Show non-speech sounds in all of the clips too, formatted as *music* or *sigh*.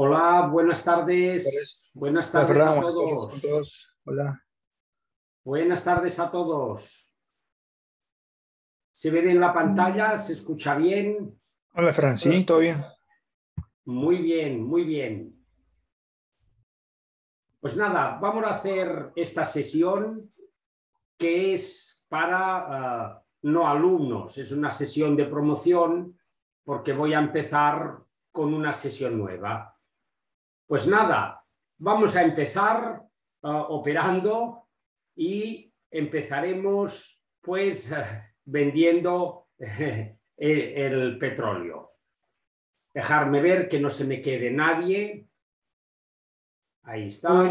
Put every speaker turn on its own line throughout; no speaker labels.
Hola, buenas tardes. Buenas tardes a todos.
Hola.
Buenas tardes a todos. ¿Se ve bien la pantalla? ¿Se escucha bien?
Hola, Fran. Sí, todo bien.
Muy bien, muy bien. Pues nada, vamos a hacer esta sesión que es para ah, no alumnos. Es una sesión de promoción porque voy a empezar con una sesión nueva. Pues nada, vamos a empezar ah, operando y empezaremos pues *laughs* vendiendo *laughs* el, petróleo. Dejarme ver que no se me quede nadie. Ahí está.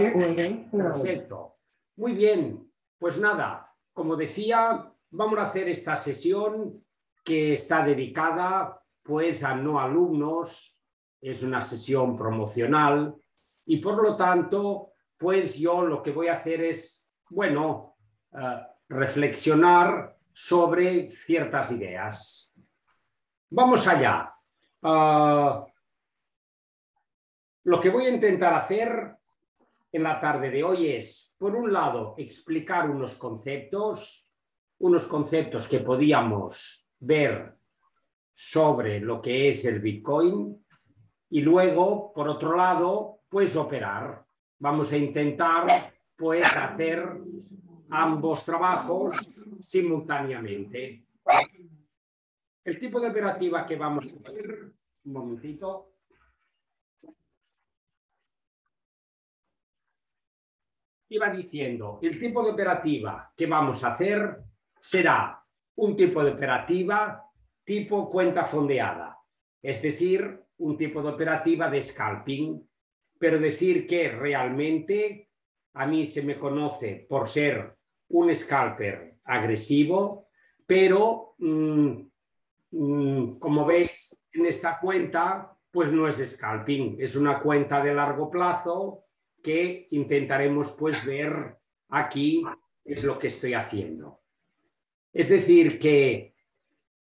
Perfecto. Muy bien. Pues nada, como decía, vamos a hacer esta sesión que está dedicada pues a no alumnos es una sesión promocional y por lo tanto, pues yo lo que voy a hacer es, bueno, eh, reflexionar sobre ciertas ideas. Vamos allá. Ah, lo que voy a intentar hacer en la tarde de hoy es, por un lado, explicar unos conceptos, unos conceptos que podíamos ver sobre lo que es el Bitcoin, y luego, por otro lado, pues operar. Vamos a intentar pues hacer ambos trabajos simultáneamente. El tipo de operativa que vamos a hacer, un momentito. Iba diciendo, el tipo de operativa que vamos a hacer será un tipo de operativa tipo cuenta fondeada, es decir, un tipo de operativa de scalping, pero decir que realmente a mí se me conoce por ser un scalper agresivo, pero mm, mm, como veis en esta cuenta, pues no es scalping, es una cuenta de largo plazo que intentaremos pues ver aquí es lo que estoy haciendo. Es decir, que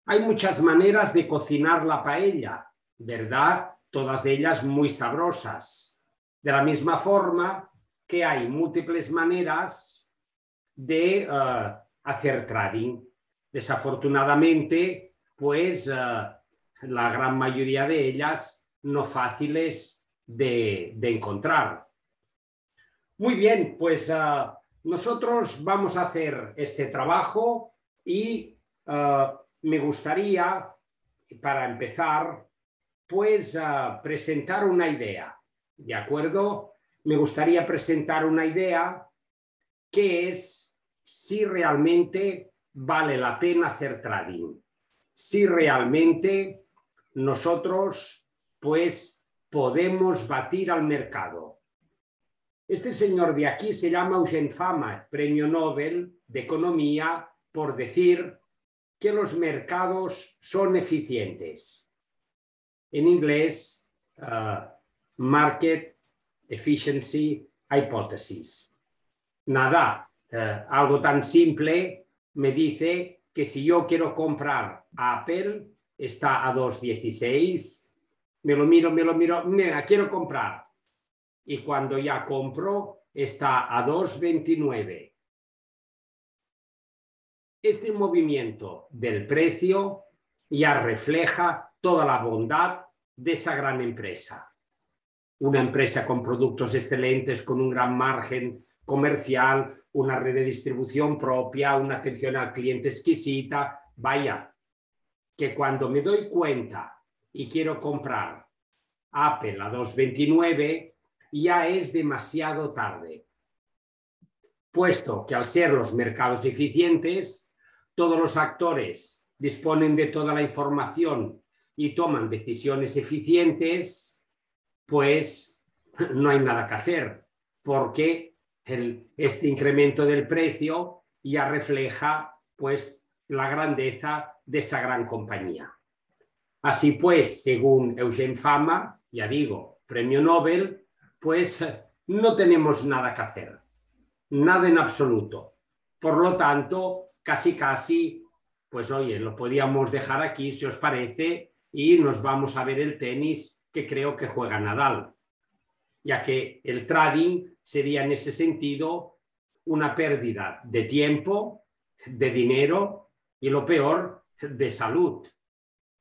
hay muchas maneras de cocinar la paella ¿verdad? Todas ellas muy sabrosas. De la misma forma que hay múltiples maneras de eh, hacer trading. Desafortunadamente, pues eh, la gran mayoría de ellas no fáciles de, encontrar. Muy bien, pues eh, nosotros vamos a hacer este trabajo y me gustaría, para empezar, pues presentar una idea, ¿de acuerdo? Me gustaría presentar una idea que es si realmente vale la pena hacer trading, si realmente nosotros pues podemos batir al mercado. Este señor de aquí se llama Eugene Fama, premio Nobel de Economía, por decir que los mercados son eficientes en inglés uh, Market Efficiency Hypothesis. Nada, uh, algo tan simple me dice que si yo quiero comprar Apple, está a 2.16, me lo miro, me lo miro, mira, quiero comprar. Y cuando ya compro, está a 2.29. Este movimiento del precio ya refleja toda la bondad de esa gran empresa. Una empresa con productos excelentes, con un gran margen comercial, una red de distribución propia, una atención al cliente exquisita. Vaya, que cuando me doy cuenta y quiero comprar Apple a 229, ya es demasiado tarde. Puesto que al ser los mercados eficientes, todos los actores disponen de toda la información y toman decisiones eficientes, pues no hay nada que hacer, porque este incremento del precio ya refleja pues la grandeza de esa gran compañía. Así pues, según Eugene Fama, ya digo, premio Nobel, pues no tenemos nada que hacer, nada en absoluto. Por lo tanto, casi casi, pues oye, lo podíamos dejar aquí si os parece y nos vamos a ver el tenis que creo que juega Nadal. ya que el trading sería en ese sentido una pérdida de tiempo, de dinero y lo peor, de salud.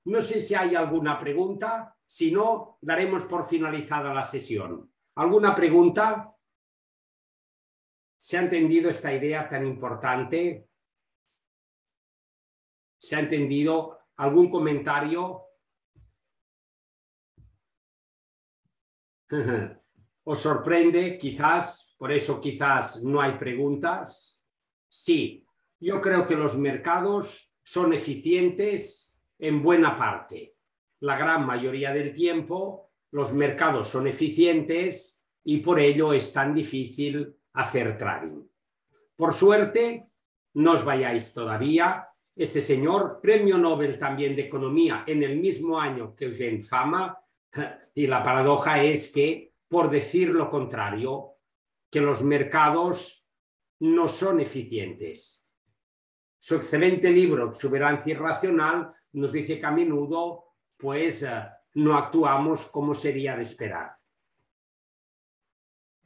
No sé si hay alguna pregunta, si no, daremos por finalizada la sesión. ¿Alguna pregunta? ¿Se ha entendido esta idea tan importante? ¿Se ha entendido algún comentario? ¿Os sorprende? Quizás, por eso quizás no hay preguntas. Sí, yo creo que los mercados son eficientes en buena parte. La gran mayoría del tiempo los mercados son eficientes y por ello es tan difícil hacer trading. Por suerte, no os vayáis todavía. Este señor, premio Nobel también de Economía en el mismo año que Eugene Fama, *laughs* y la paradoja es que, por decir lo contrario, que los mercados no son eficientes. Su excelente libro, Exuberancia Irracional, nos dice que a menudo pues, eh, no actuamos como sería de esperar.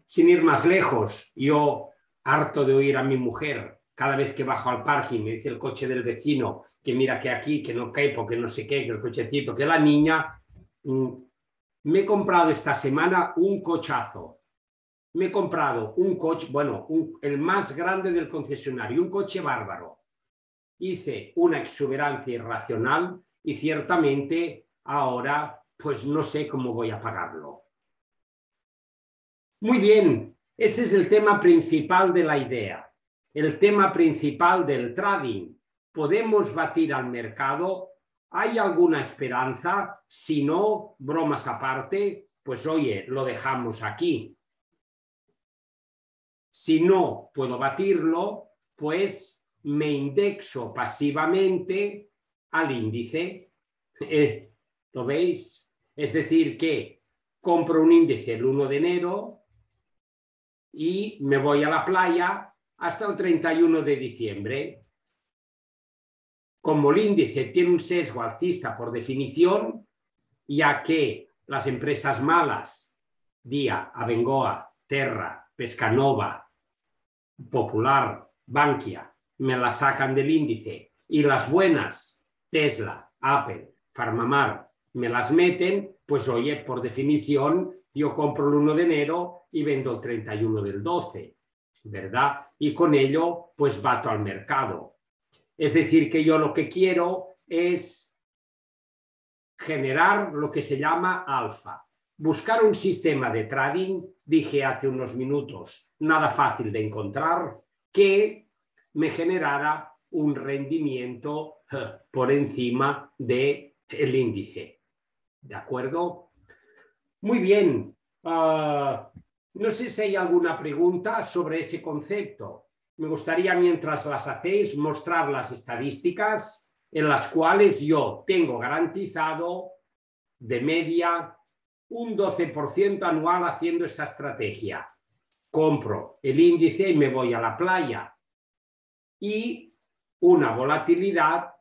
Sin ir más lejos, yo, harto de oír a mi mujer, cada vez que bajo al parking, me dice el coche del vecino, que mira que aquí, que no cae porque no sé qué, que el cochecito, que la niña, mm, me he comprado esta semana un cochazo. Me he comprado un coche, bueno, el más grande del concesionario, un coche bárbaro. Hice una exuberancia irracional y ciertamente ahora pues no sé cómo voy a pagarlo. Muy bien, este es el tema principal de la idea, el tema principal del trading. ¿Podemos batir al mercado? ¿Hay alguna esperanza? Si no, bromas aparte, pues oye, lo dejamos aquí. Si no puedo batirlo, pues me indexo pasivamente al índice. *laughs* Eh, ¿Lo veis? Es decir, que compro un índice el 1 de enero, y me voy a la playa hasta el 31 de diciembre. Como el índice tiene un sesgo alcista por definición, ya que las empresas malas, Día, Abengoa, Terra, Pescanova, Popular, Bankia, me la sacan del índice y las buenas, Tesla, Apple, Farmamar, me las meten, pues oye, por definición yo compro el 1 de enero y vendo el 31 del 12, ¿verdad? Y con ello, pues bato al mercado. Es decir, que yo lo que quiero es generar lo que se llama alfa. Buscar un sistema de trading, dije hace unos minutos, nada fácil de encontrar, que me generara un rendimiento eh, por encima del el índice. ¿De acuerdo? Muy bien. Ah, no sé si hay alguna pregunta sobre ese concepto. Me gustaría, mientras las hacéis, mostrar las estadísticas en las cuales yo tengo garantizado de media un 12% anual haciendo esa estrategia. Compro el índice y me voy a la playa. Y una volatilidad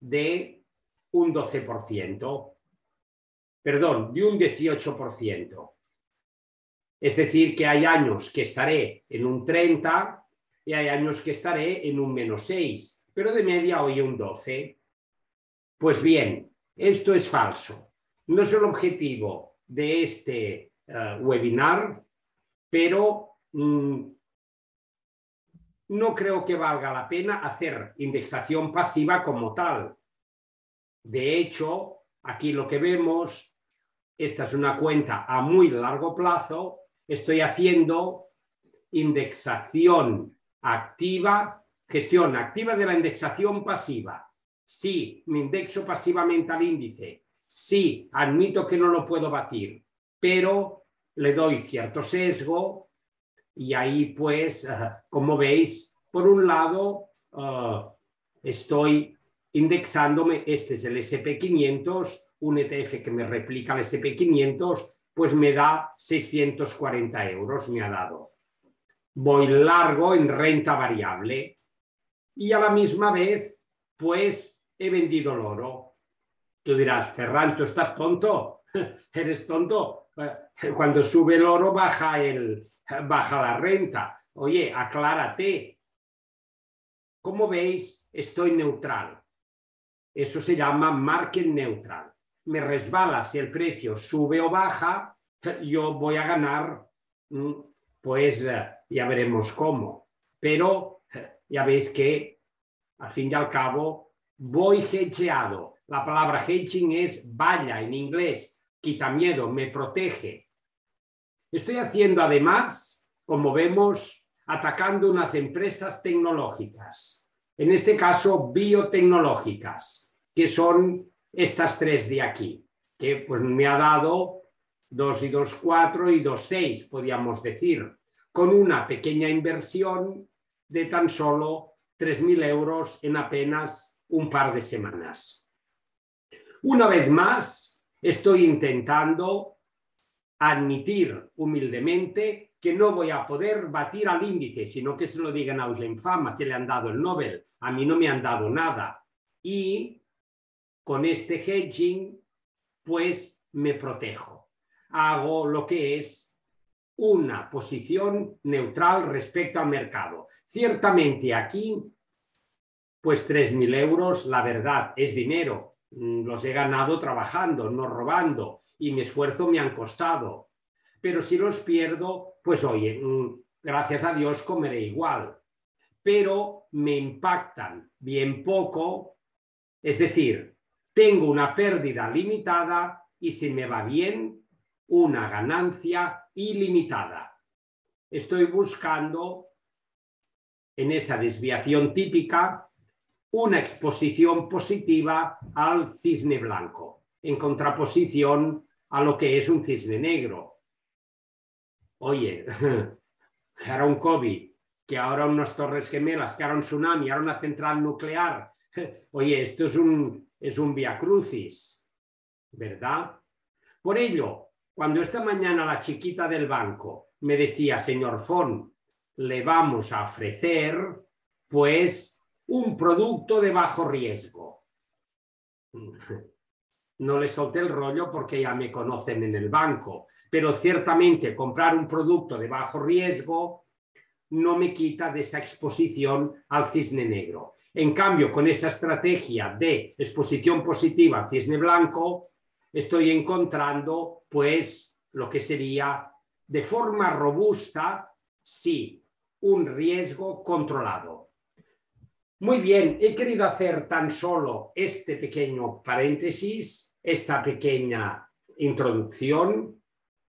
de un 12% perdón, de un 18%. Es decir, que hay años que estaré en un 30 y hay años que estaré en un menos 6, pero de media hoy un 12. Pues bien, esto es falso. No es el objetivo de este eh, webinar, pero mm, no creo que valga la pena hacer indexación pasiva como tal. De hecho, aquí lo que vemos esta es una cuenta a muy largo plazo, estoy haciendo indexación activa, gestión activa de la indexación pasiva. Sí, me indexo pasivamente al índice. Sí, admito que no lo puedo batir, pero le doy cierto sesgo y ahí pues, eh, como veis, por un lado eh, estoy indexándome, este es el SP500, un ETF que me replica el SP500, pues me da 640 euros, me ha dado. Voy largo en renta variable y a la misma vez, pues he vendido el oro. Tú dirás, Ferran, ¿tú estás tonto? *laughs* ¿Eres tonto? eh, cuando sube el oro baja, el, baja la renta. Oye, aclárate. Como veis, estoy neutral. Eso se llama market neutral. Me resbala si el precio sube o baja, yo voy a ganar, mm, pues eh, ya veremos cómo. Pero ya veis que al fin y al cabo voy hedgeado. La palabra hedging es valla en inglés, quita miedo, me protege. Estoy haciendo además, como vemos, atacando unas empresas tecnológicas, en este caso biotecnológicas, que son estas tres de aquí, que pues me ha dado 2 y 2, 4 y 2, 6, podríamos decir, con una pequeña inversión de tan solo 3.000 euros en apenas un par de semanas. Una vez más, estoy intentando admitir humildemente que no voy a poder batir al índice, sino que se lo digan a Fama, que le han dado el Nobel. A mí no me han dado nada. Y con este hedging, pues me protejo. Hago lo que es una posición neutral respecto al mercado. Ciertamente aquí, pues 3.000 euros, la verdad, es dinero. Mm, los he ganado trabajando, no robando, y mi esfuerzo me han costado. Pero si los pierdo, pues oye, mm, gracias a Dios comeré igual. Pero me impactan bien poco, es decir, tengo una pérdida limitada y si me va bien, una ganancia ilimitada. Estoy buscando en esa desviación típica una exposición positiva al cisne blanco, en contraposición a lo que es un cisne negro. Oye, *laughs* que ahora un COVID, que ahora unas torres gemelas, que ahora un tsunami, ahora una central nuclear. *laughs* Oye, esto es un, es un via crucis, ¿verdad? Por ello, cuando esta mañana la chiquita del banco me decía, señor Fon, le vamos a ofrecer, pues, un producto de bajo riesgo. *laughs* No le solté el rollo porque ya me conocen en el banco, pero ciertamente comprar un producto de bajo riesgo no me quita de esa exposición al cisne negro. En cambio, con esa estrategia de exposición positiva al cisne blanco, estoy encontrando pues lo que sería de forma robusta, sí, un riesgo controlado. Muy bien, he querido hacer tan solo este pequeño paréntesis, esta pequeña introducción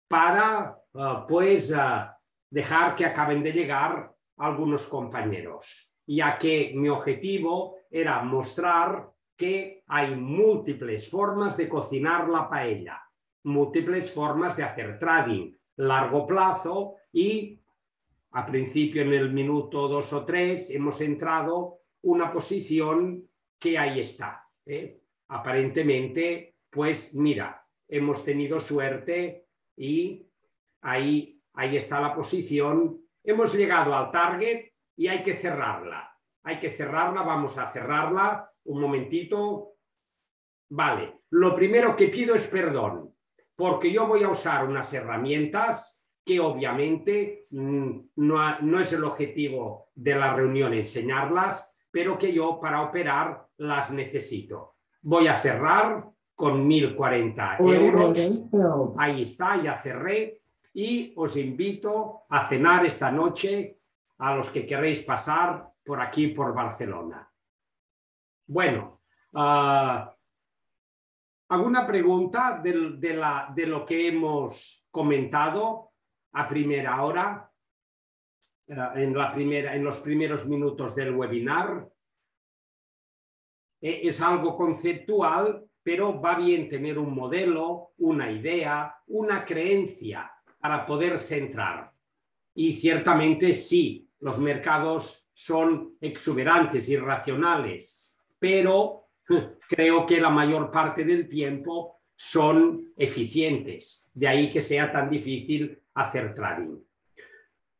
para uh, pues uh, dejar que acaben de llegar algunos compañeros, ya que mi objetivo era mostrar que hay múltiples formas de cocinar la paella, múltiples formas de hacer trading, largo plazo y a principio en el minuto dos o tres hemos entrado una posición que ahí está. ¿eh? Aparentemente, pues mira, hemos tenido suerte y ahí, ahí está la posición. Hemos llegado al target y hay que cerrarla. Hay que cerrarla, vamos a cerrarla un momentito. Vale, lo primero que pido es perdón, porque yo voy a usar unas herramientas que obviamente mm, no, no es el objetivo de la reunión enseñarlas, pero que yo para operar las necesito. Voy a cerrar con 1040 euros. Ahí está, ya cerré. Y os invito a cenar esta noche a los que queréis pasar por aquí, por Barcelona. Bueno, ah, ¿alguna pregunta de, lo que hemos comentado a primera hora, eh, en los primeros minutos del webinar? E, es algo conceptual, pero va bien tener un modelo, una idea, una creencia para poder centrar. Y ciertamente sí, los mercados son exuberantes, irracionales, pero creo que la mayor parte del tiempo son eficientes. De ahí que sea tan difícil hacer trading.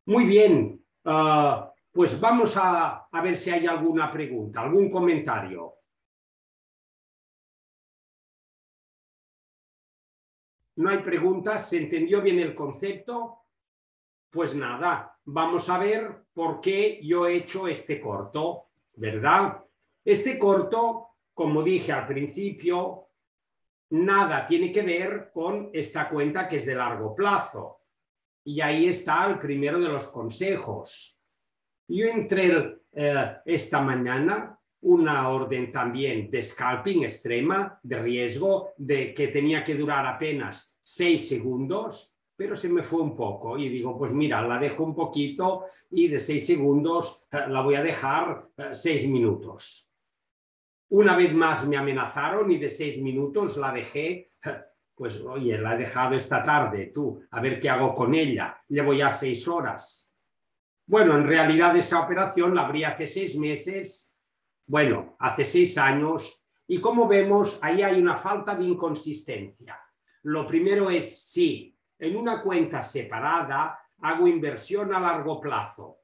Muy bien, ah, pues vamos a, a ver si hay alguna pregunta, algún comentario. ¿No hay preguntas? ¿Se entendió bien el concepto? Pues nada, vamos a ver por qué yo he hecho este corto, ¿verdad? Este corto, como dije al principio, nada tiene que ver con esta cuenta que es de largo plazo. Y ahí está el primero de los consejos. Yo entré eh, esta mañana una orden también de scalping extrema, de riesgo, de que tenía que durar apenas seis segundos, pero se me fue un poco y digo, pues mira, la dejo un poquito y de seis segundos eh, la voy a dejar eh, seis minutos. Una vez más me amenazaron y de seis minutos la dejé, *laughs* pues oye, la he dejado esta tarde, tú, a ver qué hago con ella. Llevo ya seis horas. Bueno, en realidad esa operación la abrí hace seis meses, bueno, hace seis años, y como vemos, ahí hay una falta de inconsistencia. Lo primero es, sí, en una cuenta separada hago inversión a largo plazo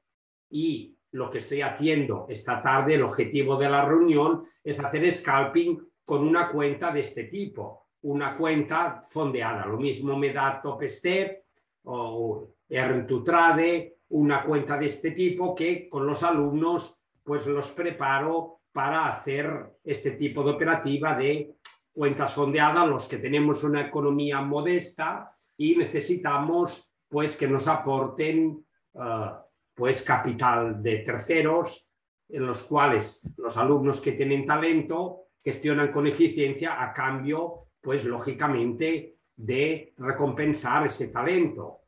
y lo que estoy haciendo esta tarde, el objetivo de la reunión es hacer scalping con una cuenta de este tipo, una cuenta fondeada. Lo mismo me da Top Step o Earn to Trade, una cuenta de este tipo que con los alumnos pues los preparo para hacer este tipo de operativa de cuentas fondeadas, los que tenemos una economía modesta y necesitamos pues que nos aporten uh, pues capital de terceros en los cuales los alumnos que tienen talento gestionan con eficiencia a cambio, pues lógicamente, de recompensar ese talento.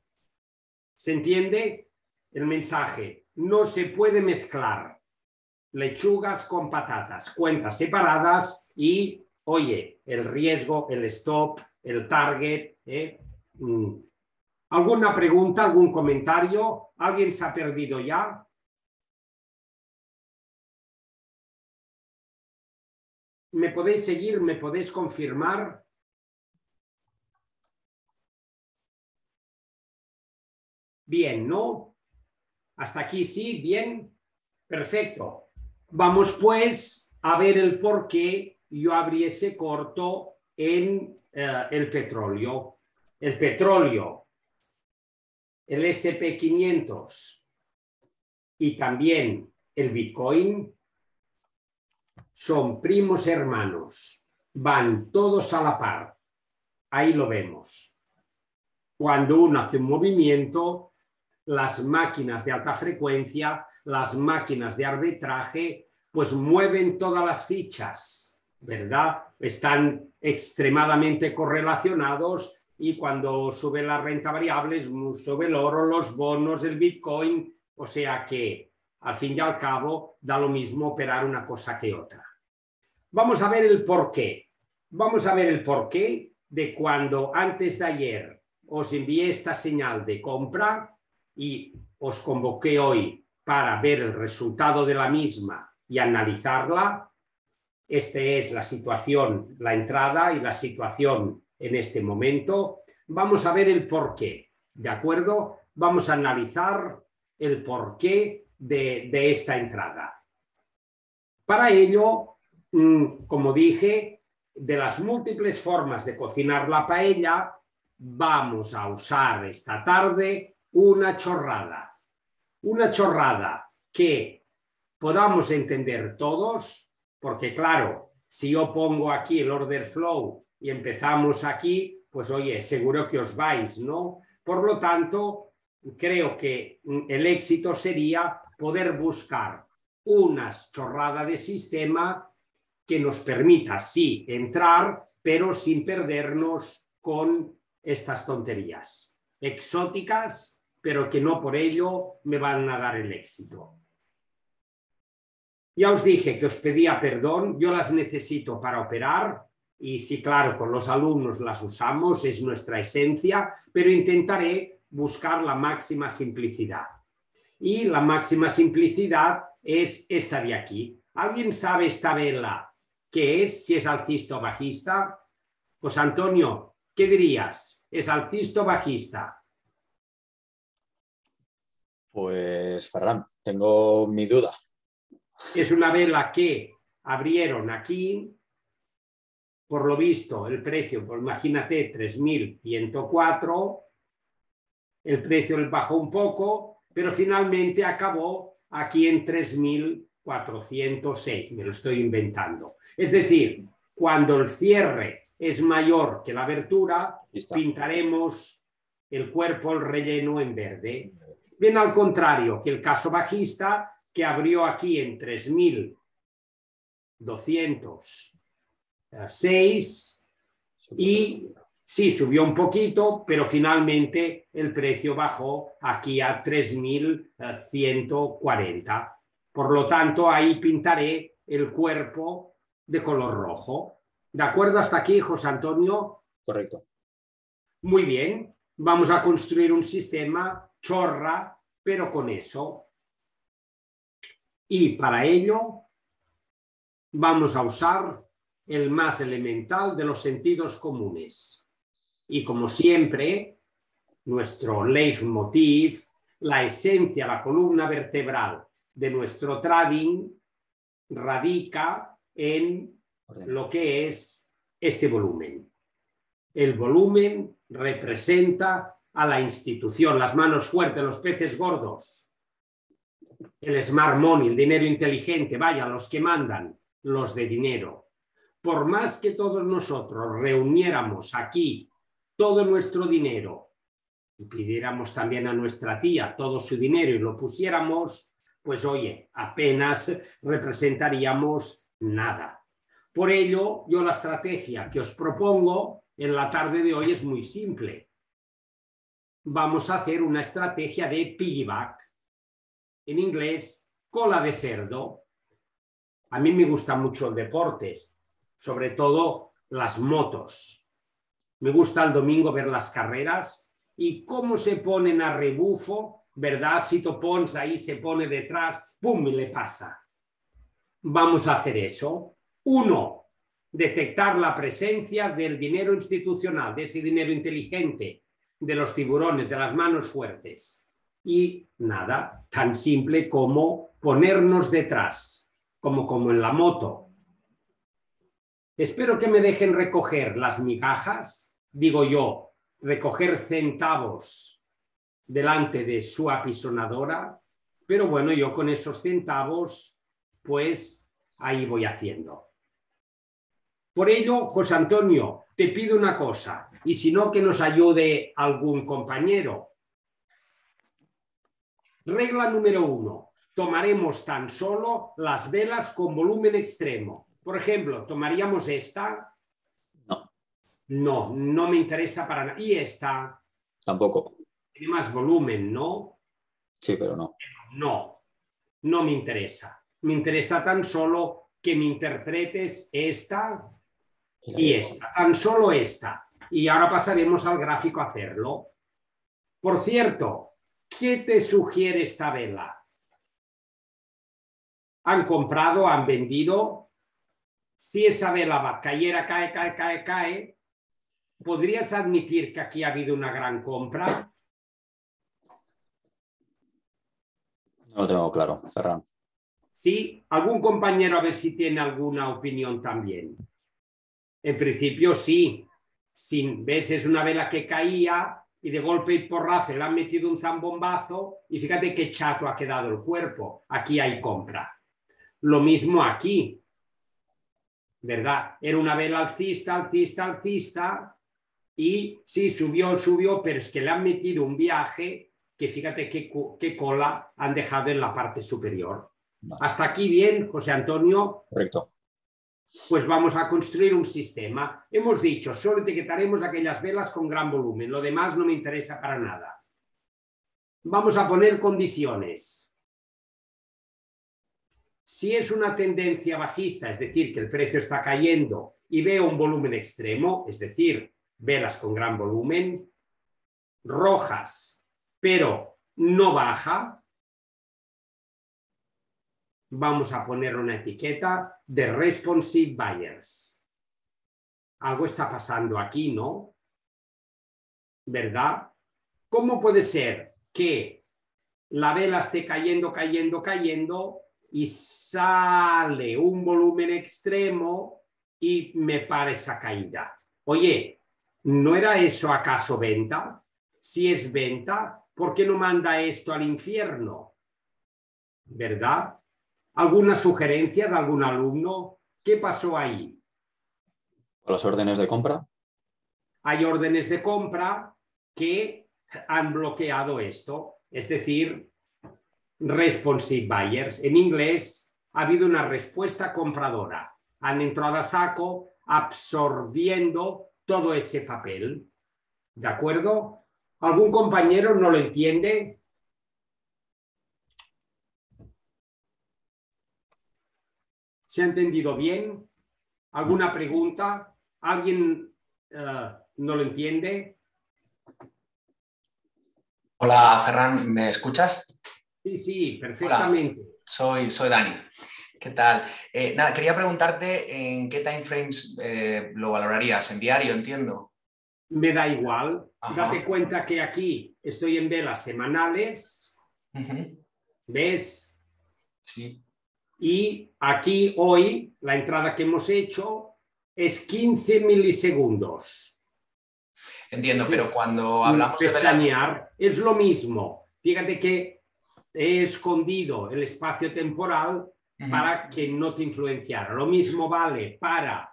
¿Se entiende el mensaje? No se puede mezclar lechugas con patatas, cuentas separadas y, oye, el riesgo, el stop, el target. ¿eh? ¿Alguna pregunta, algún comentario? ¿Alguien se ha perdido ya? ¿Me podéis seguir? ¿Me podéis confirmar? Bien, ¿no? Hasta aquí sí, bien. Perfecto. Vamos pues a ver el por qué yo abrí ese corto en eh, el petróleo. El petróleo el SP500 y también el Bitcoin son primos hermanos, van todos a la par. Ahí lo vemos. Cuando uno hace un movimiento, las máquinas de alta frecuencia, las máquinas de arbitraje, pues mueven todas las fichas, ¿verdad? Están extremadamente correlacionados y cuando sube la renta variable, sube el oro, los bonos, el Bitcoin, o sea que al fin y al cabo da lo mismo operar una cosa que otra. Vamos a ver el por qué. Vamos a ver el porqué de cuando antes de ayer os envié esta señal de compra y os convoqué hoy para ver el resultado de la misma y analizarla. Esta es la situación, la entrada y la situación en este momento. Vamos a ver el porqué, ¿de acuerdo? Vamos a analizar el porqué de, de esta entrada. Para ello, mm, como dije, de las múltiples formas de cocinar la paella, vamos a usar esta tarde una chorrada. Una chorrada que podamos entender todos, porque claro, si yo pongo aquí el order flow y empezamos aquí, pues oye, seguro que os vais, ¿no? Por lo tanto, creo que el éxito sería poder buscar una chorrada de sistema que nos permita, sí, entrar, pero sin perdernos con estas tonterías exóticas, pero que no por ello me van a dar el éxito. Ya os dije que os pedía perdón, yo las necesito para operar, y sí, claro, con los alumnos las usamos, es nuestra esencia, pero intentaré buscar la máxima simplicidad. Y la máxima simplicidad es esta de aquí. ¿Alguien sabe esta vela qué es? Si es alcista o bajista. Pues Antonio, ¿qué dirías? ¿Es alcista o bajista?
Pues Ferran, tengo mi duda.
Es una vela que abrieron aquí, por lo visto, el precio, pues imagínate, 3.104, el precio bajó un poco, pero finalmente acabó aquí en 3.406, me lo estoy inventando. Es decir, cuando el cierre es mayor que la abertura, pintaremos el cuerpo, el relleno en verde. Bien al contrario que el caso bajista, que abrió aquí en 3.206 y Sí, subió un poquito, pero finalmente el precio bajó aquí a 3.140. Por lo tanto, ahí pintaré el cuerpo de color rojo. ¿De acuerdo hasta aquí, José Antonio?
Correcto.
Muy bien. Vamos a construir un sistema chorra, pero con eso. Y para ello vamos a usar el más elemental de los sentidos comunes y como siempre, nuestro leitmotiv, la esencia, la columna vertebral de nuestro trading radica en lo que es este volumen. El volumen representa a la institución, las manos fuertes, los peces gordos, el smart money, el dinero inteligente, vaya, los que mandan, los de dinero. Por más que todos nosotros reuniéramos aquí todo nuestro dinero y pidiéramos también a nuestra tía todo su dinero y lo pusiéramos, pues oye, apenas representaríamos nada. Por ello, yo la estrategia que os propongo en la tarde de hoy es muy simple. Vamos a hacer una estrategia de piggyback. En inglés, cola de cerdo. A mí me gustan mucho los deportes, sobre todo las motos me gusta el domingo ver las carreras y cómo se ponen a rebufo, ¿verdad? Si Pons ahí se pone detrás, ¡pum! le pasa. Vamos a hacer eso. Uno, detectar la presencia del dinero institucional, de ese dinero inteligente, de los tiburones, de las manos fuertes. Y nada, tan simple como ponernos detrás, como, como en la moto. Espero que me dejen recoger las migajas digo yo, recoger centavos delante de su apisonadora, pero bueno, yo con esos centavos, pues ahí voy haciendo. Por ello, José Antonio, te pido una cosa, y si no, que nos ayude algún compañero. Regla número uno, tomaremos tan solo las velas con volumen extremo. Por ejemplo, tomaríamos esta no, no me interesa para nada. Y esta.
Tampoco.
Tiene más volumen, ¿no?
Sí, pero no.
No, no me interesa. Me interesa tan solo que me interpretes esta y esta, tan solo esta. Y ahora pasaremos al gráfico a hacerlo. Por cierto, ¿qué te sugiere esta vela? ¿Han comprado, han vendido? Si esa vela va, cayera, cae, cae, cae, cae, ¿podrías admitir que aquí ha habido una gran compra?
No lo tengo claro, Ferran.
Sí, algún compañero a ver si tiene alguna opinión también. En principio sí. Sin, ¿Ves? Es una vela que caía y de golpe y porrazo le han metido un zambombazo y fíjate qué chato ha quedado el cuerpo. Aquí hay compra. Lo mismo aquí. ¿Verdad? Era una vela alcista, alcista, alcista y sí, subió, subió, pero es que le han metido un viaje que fíjate qué, cola han dejado en la parte superior. Hasta aquí bien, José Antonio.
Correcto.
Pues vamos a construir un sistema. Hemos dicho, solo etiquetaremos aquellas velas con gran volumen, lo demás no me interesa para nada. Vamos a poner condiciones. Si es una tendencia bajista, es decir, que el precio está cayendo y veo un volumen extremo, es decir, velas con gran volumen, rojas, pero no baja, vamos a poner una etiqueta de responsive buyers. Algo está pasando aquí, ¿no? ¿Verdad? ¿Cómo puede ser que la vela esté cayendo, cayendo, cayendo y sale un volumen extremo y me para esa caída. Oye, ¿no era eso acaso venta? Si es venta, ¿por qué no manda esto al infierno? ¿Verdad? ¿Alguna sugerencia de algún alumno? ¿Qué pasó ahí?
¿Las órdenes de compra?
Hay órdenes de compra que han bloqueado esto, es decir, responsive buyers. En inglés ha habido una respuesta compradora. Han entrado a saco absorbiendo todo ese papel. ¿De acuerdo? ¿Algún compañero no lo entiende? ¿Se ha entendido bien? ¿Alguna pregunta? ¿Alguien eh, no lo entiende?
Hola, Ferran, ¿me escuchas?
Sí, sí, perfectamente.
Soy, soy Dani. ¿Qué tal? Eh, nada, quería preguntarte en qué time frames eh, lo valorarías, en diario, entiendo.
Me da igual. Date cuenta que aquí estoy en velas semanales. ¿Ves?
Sí.
Y aquí hoy la entrada que hemos hecho es 15 milisegundos.
Entiendo, pero cuando hablamos
de es lo mismo. Fíjate que he escondido el espacio temporal para que no te influenciara. Lo mismo vale para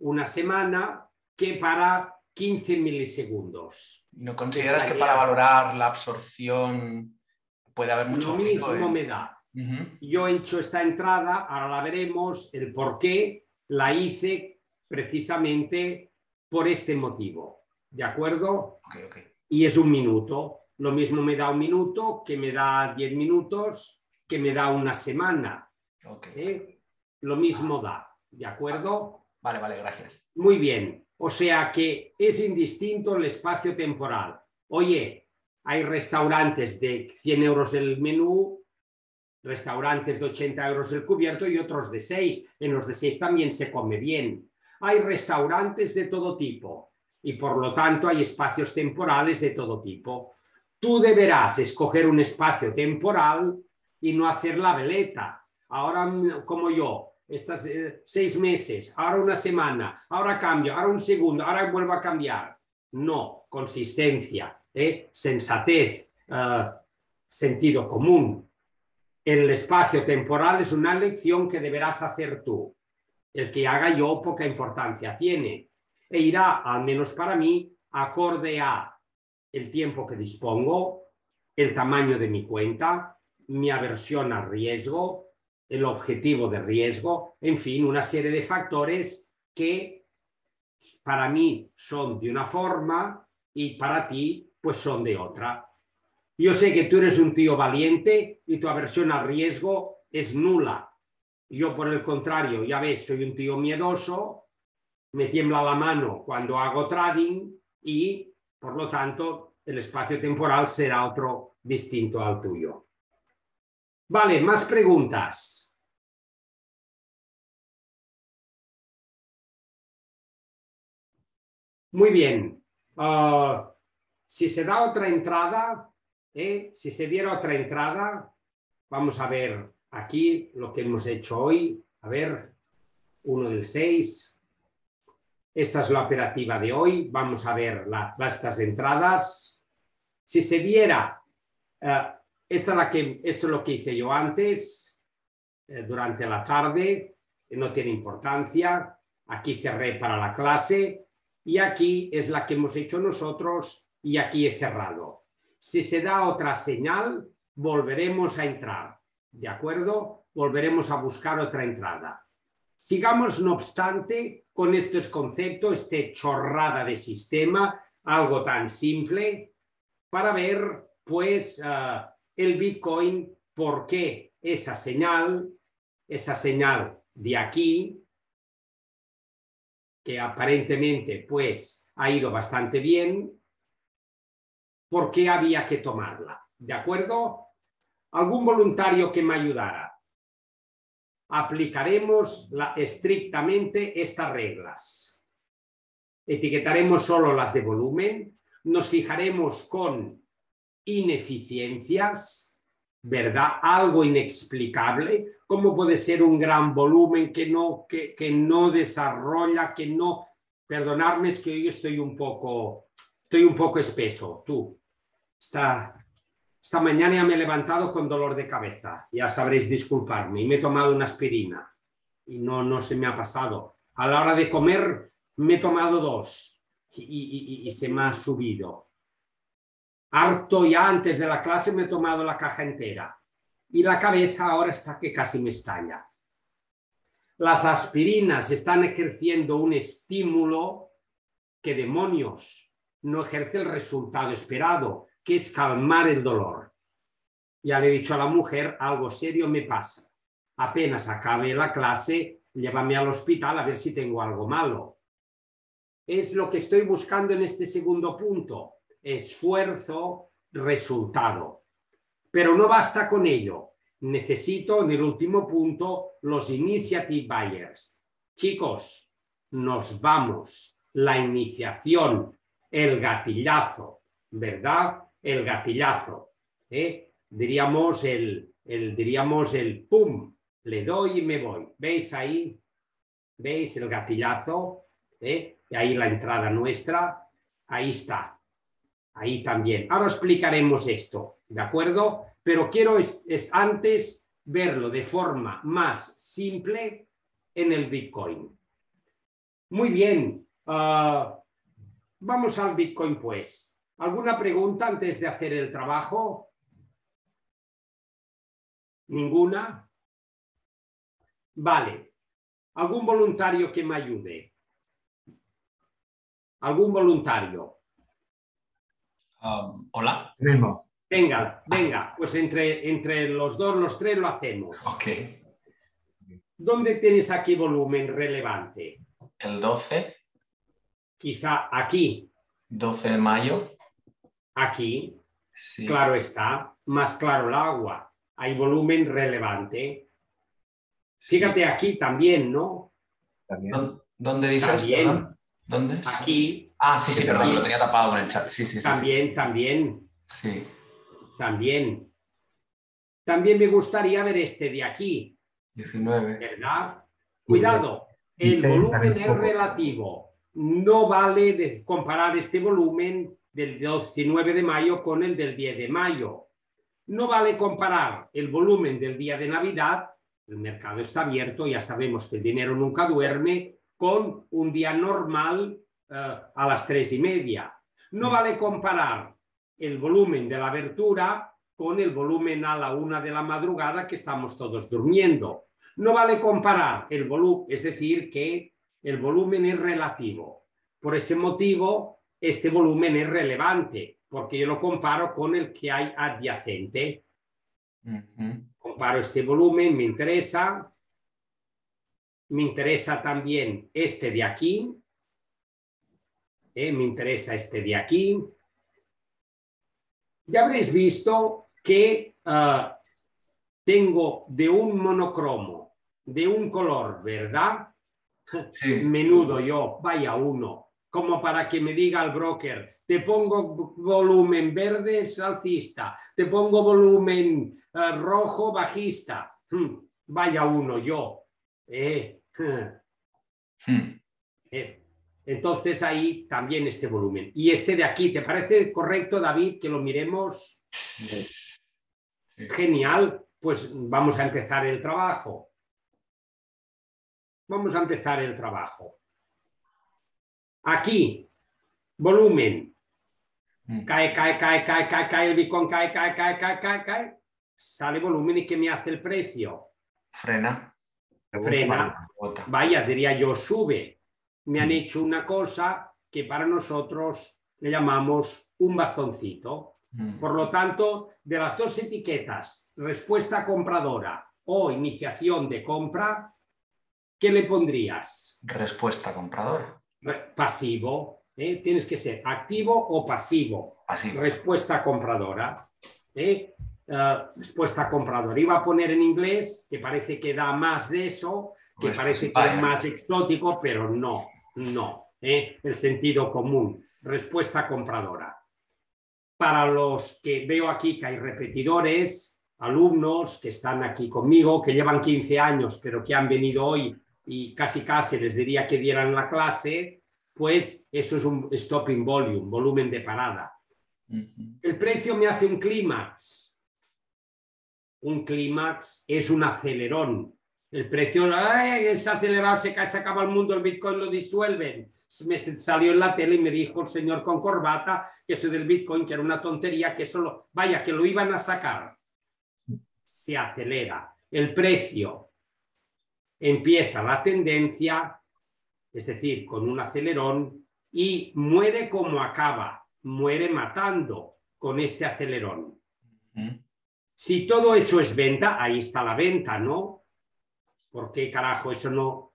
una semana que para 15 milisegundos.
¿No consideras que para valorar la absorción puede haber mucho
Lo mismo me da. Yo he hecho esta entrada, ahora la veremos, el por qué la hice precisamente por este motivo. ¿De acuerdo? Y es un minuto. Lo mismo me da un minuto, que me da diez minutos, que me da una semana. ¿Eh? Lo mismo da. ¿De acuerdo?
Vale, vale, gracias.
Muy bien. O sea que es indistinto el espacio temporal. Oye, hay restaurantes de 100 euros el menú restaurantes de 80 euros el cubierto y otros de 6. En los de 6 también se come bien. Hay restaurantes de todo tipo y por lo tanto hay espacios temporales de todo tipo. Tú deberás escoger un espacio temporal y no hacer la veleta. Ahora, como yo, estas eh, seis meses, ahora una semana, ahora cambio, ahora un segundo, ahora vuelvo a cambiar. No, consistencia, ¿eh? sensatez, eh, sentido común. El espacio temporal es una lección que deberás hacer tú. El que haga yo poca importancia tiene e irá, al menos para mí, acorde a el tiempo que dispongo, el tamaño de mi cuenta, mi aversión al riesgo, el objetivo de riesgo, en fin, una serie de factores que para mí son de una forma y para ti pues son de otra. Yo sé que tú eres un tío valiente y tu aversión al riesgo es nula. Yo, por el contrario, ya ves, soy un tío miedoso, me tiembla la mano cuando hago trading y, por lo tanto, el espacio temporal será otro distinto al tuyo. Vale, más preguntas. Muy bien. Ah, si se da otra entrada, ¿Eh? Si se diera otra entrada, vamos a ver aquí lo que hemos hecho hoy. A ver, uno del 6. Esta es la operativa de hoy. Vamos a ver estas entradas. Si se diera, eh, esta la que, esto es lo que hice yo antes, eh, durante la tarde, no tiene importancia. Aquí cerré para la clase y aquí es la que hemos hecho nosotros y aquí he cerrado. Si se da otra señal, volveremos a entrar. ¿De acuerdo? Volveremos a buscar otra entrada. Sigamos, no obstante, con estos conceptos, este chorrada de sistema, algo tan simple, para ver, pues, eh, el Bitcoin, por qué esa señal, esa señal de aquí, que aparentemente, pues, ha ido bastante bien, por qué había que tomarla. ¿De acuerdo? ¿Algún voluntario que me ayudara? Aplicaremos estrictamente estas reglas. Etiquetaremos solo las de volumen, nos fijaremos con ineficiencias ¿verdad? Algo inexplicable, como puede ser un gran volumen que no, que, que no desarrolla, que no... Perdonadme, es que hoy estoy un poco, estoy un poco espeso, tú. Esta, esta mañana ya me he levantado con dolor de cabeza, ya sabréis disculparme, y me he tomado una aspirina y no, no se me ha pasado. A la hora de comer me he tomado dos y, y, y se me ha subido harto ya antes de la clase me he tomado la caja entera y la cabeza ahora está que casi me estalla. Las aspirinas están ejerciendo un estímulo que demonios no ejerce el resultado esperado, que es calmar el dolor. Ya le he dicho a la mujer, algo serio me pasa. Apenas acabe la clase, llévame al hospital a ver si tengo algo malo. Es lo que estoy buscando en este segundo punto esfuerzo, resultado. Pero no basta con ello. Necesito, en el último punto, los initiative buyers. Chicos, nos vamos. La iniciación, el gatillazo, ¿verdad? El gatillazo. ¿eh? Diríamos el, el, diríamos el pum, le doy y me voy. ¿Veis ahí? ¿Veis el gatillazo? ¿Eh? Y ahí la entrada nuestra. Ahí está ahí también. Ahora explicaremos esto, ¿de acuerdo? Pero quiero es, antes verlo de forma más simple en el Bitcoin. Muy bien, ah, vamos al Bitcoin pues. ¿Alguna pregunta antes de hacer el trabajo? ¿Ninguna? Vale. ¿Algún voluntario que me ayude? ¿Algún voluntario?
Um, hola.
Venga, venga, pues entre, entre los dos, los tres lo hacemos.
Ok.
¿Dónde tienes aquí volumen relevante?
El 12.
Quizá aquí.
12 de mayo.
Aquí. Claro está. Más claro el agua. Hay volumen relevante. Fíjate aquí también, ¿no?
¿Dónde dices?
También.
¿Dónde?
Aquí.
Ah, sí, sí, perdón, lo tenía tapado con el chat. Sí, sí,
También, también.
Sí.
También. También me gustaría ver este de aquí.
19.
¿Verdad? Cuidado, el volumen es relativo. No vale comparar este volumen del 19 de mayo con el del 10 de mayo. No vale comparar el volumen del día de Navidad, el mercado está abierto, ya sabemos que el dinero nunca duerme, con un día normal eh, a las tres y media. No mm. vale comparar el volumen de la abertura con el volumen a la una de la madrugada que estamos todos durmiendo. No vale comparar el volumen, es decir, que el volumen es relativo. Por ese motivo, este volumen es relevante, porque yo lo comparo con el que hay adyacente. Comparo este volumen, me interesa, me interesa también este de aquí, eh, me interesa este de aquí. Ya habréis visto que ah, tengo de un monocromo, de un color, ¿verdad? *laughs* Menudo yo, vaya uno, como para que me diga el broker, te pongo volumen verde, alcista, te pongo volumen ah, rojo, bajista. Hmm, vaya uno yo. Eh, Hmm. Eh, entonces ahí también este volumen. Y este de aquí, ¿te parece correcto, David, que lo miremos? Genial, pues vamos a empezar el trabajo. Vamos a empezar el trabajo. Aquí, volumen. Hmm. Cae, cae, cae, cae, cae, cae el Bitcoin, cae, cae, cae, cae, cae, cae. Sale volumen y ¿qué me hace el precio?
Frena
frena, vaya, diría yo, sube. Me han mm. hecho una cosa que para nosotros le llamamos un bastoncito. Mm. Por lo tanto, de las dos etiquetas, respuesta compradora o iniciación de compra, ¿qué le pondrías?
Respuesta compradora.
Pasivo. ¿eh? Tienes que ser activo o pasivo.
pasivo.
Respuesta compradora. ¿eh? Eh, respuesta comprador. Iba a poner en inglés, que parece que da más de eso, que parece que es más exótico, pero no, no. ¿eh? El sentido común. Respuesta compradora. Para los que veo aquí que hay repetidores, alumnos que están aquí conmigo, que llevan 15 años, pero que han venido hoy y casi casi les diría que dieran la clase, pues eso es un stopping volume, volumen de parada. El precio me hace un clímax. Un clímax es un acelerón. El precio se acelerado, se cae, se acaba el mundo, el Bitcoin lo disuelven. Me salió en la tele y me dijo el señor con corbata que eso del Bitcoin, que era una tontería, que solo, vaya, que lo iban a sacar. Se acelera. El precio empieza la tendencia, es decir, con un acelerón, y muere como acaba, muere matando con este acelerón. Si todo eso es venta, ahí está la venta, ¿no? ¿Por qué carajo eso no,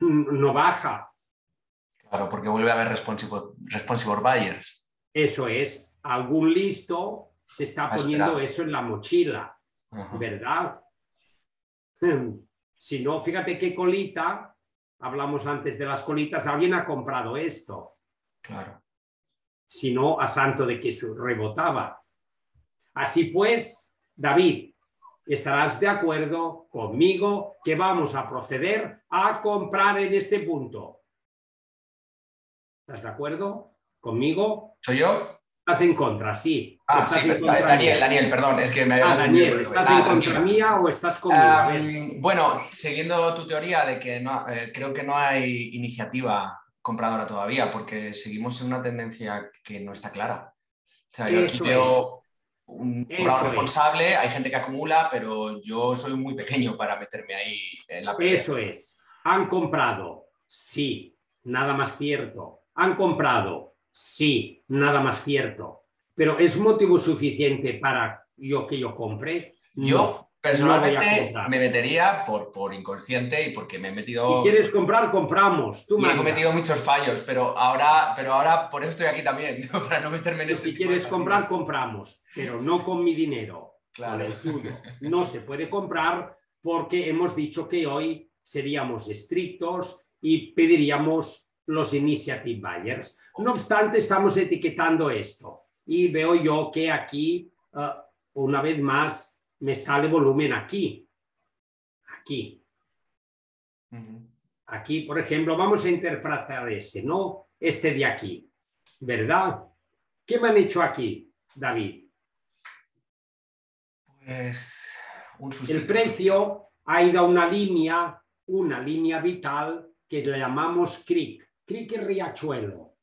no baja?
Claro, porque vuelve a haber responsive, responsive buyers.
Eso es, algún listo se está poniendo eso en la mochila, ¿verdad? Si no, fíjate qué colita, hablamos antes de las colitas, alguien ha comprado esto.
Claro.
Si no, a santo de que rebotaba. Así pues, David, estarás de acuerdo conmigo que vamos a proceder a comprar en este punto. ¿Estás de acuerdo conmigo?
¿Soy yo?
Estás en contra, sí.
Ah, sí, Daniel, Daniel, perdón, es que me había
ah, Daniel, ¿estás en contra mía o estás conmigo?
bueno, siguiendo tu teoría de que no, eh, creo que no hay iniciativa compradora todavía, porque seguimos en una tendencia que no está clara. O sea, yo aquí veo un responsable, hay gente que acumula, pero yo soy muy pequeño para meterme ahí en la
Eso es. Han comprado, sí, nada más cierto. Han comprado, sí, nada más cierto. Pero ¿es motivo suficiente para yo que yo compre?
Yo Personalmente me metería por, por inconsciente y porque me he metido.
Si quieres comprar, compramos. Tú
he cometido muchos fallos, pero ahora, pero ahora por eso estoy aquí también, *laughs* para no meterme en este
Si quieres comprar, compramos, pero no con mi dinero, claro. el tuyo. *laughs* No se puede comprar porque hemos dicho que hoy seríamos estrictos y pediríamos los initiative buyers. No obstante, estamos etiquetando esto y veo yo que aquí, uh, una vez más, me sale volumen aquí. Aquí. Aquí, por ejemplo, vamos a interpretar ese, ¿no? Este de aquí. ¿Verdad? ¿Qué me han hecho aquí, David?
Pues un
El precio ha ido a una línea, una línea vital que le llamamos CRIC. CRIC es riachuelo.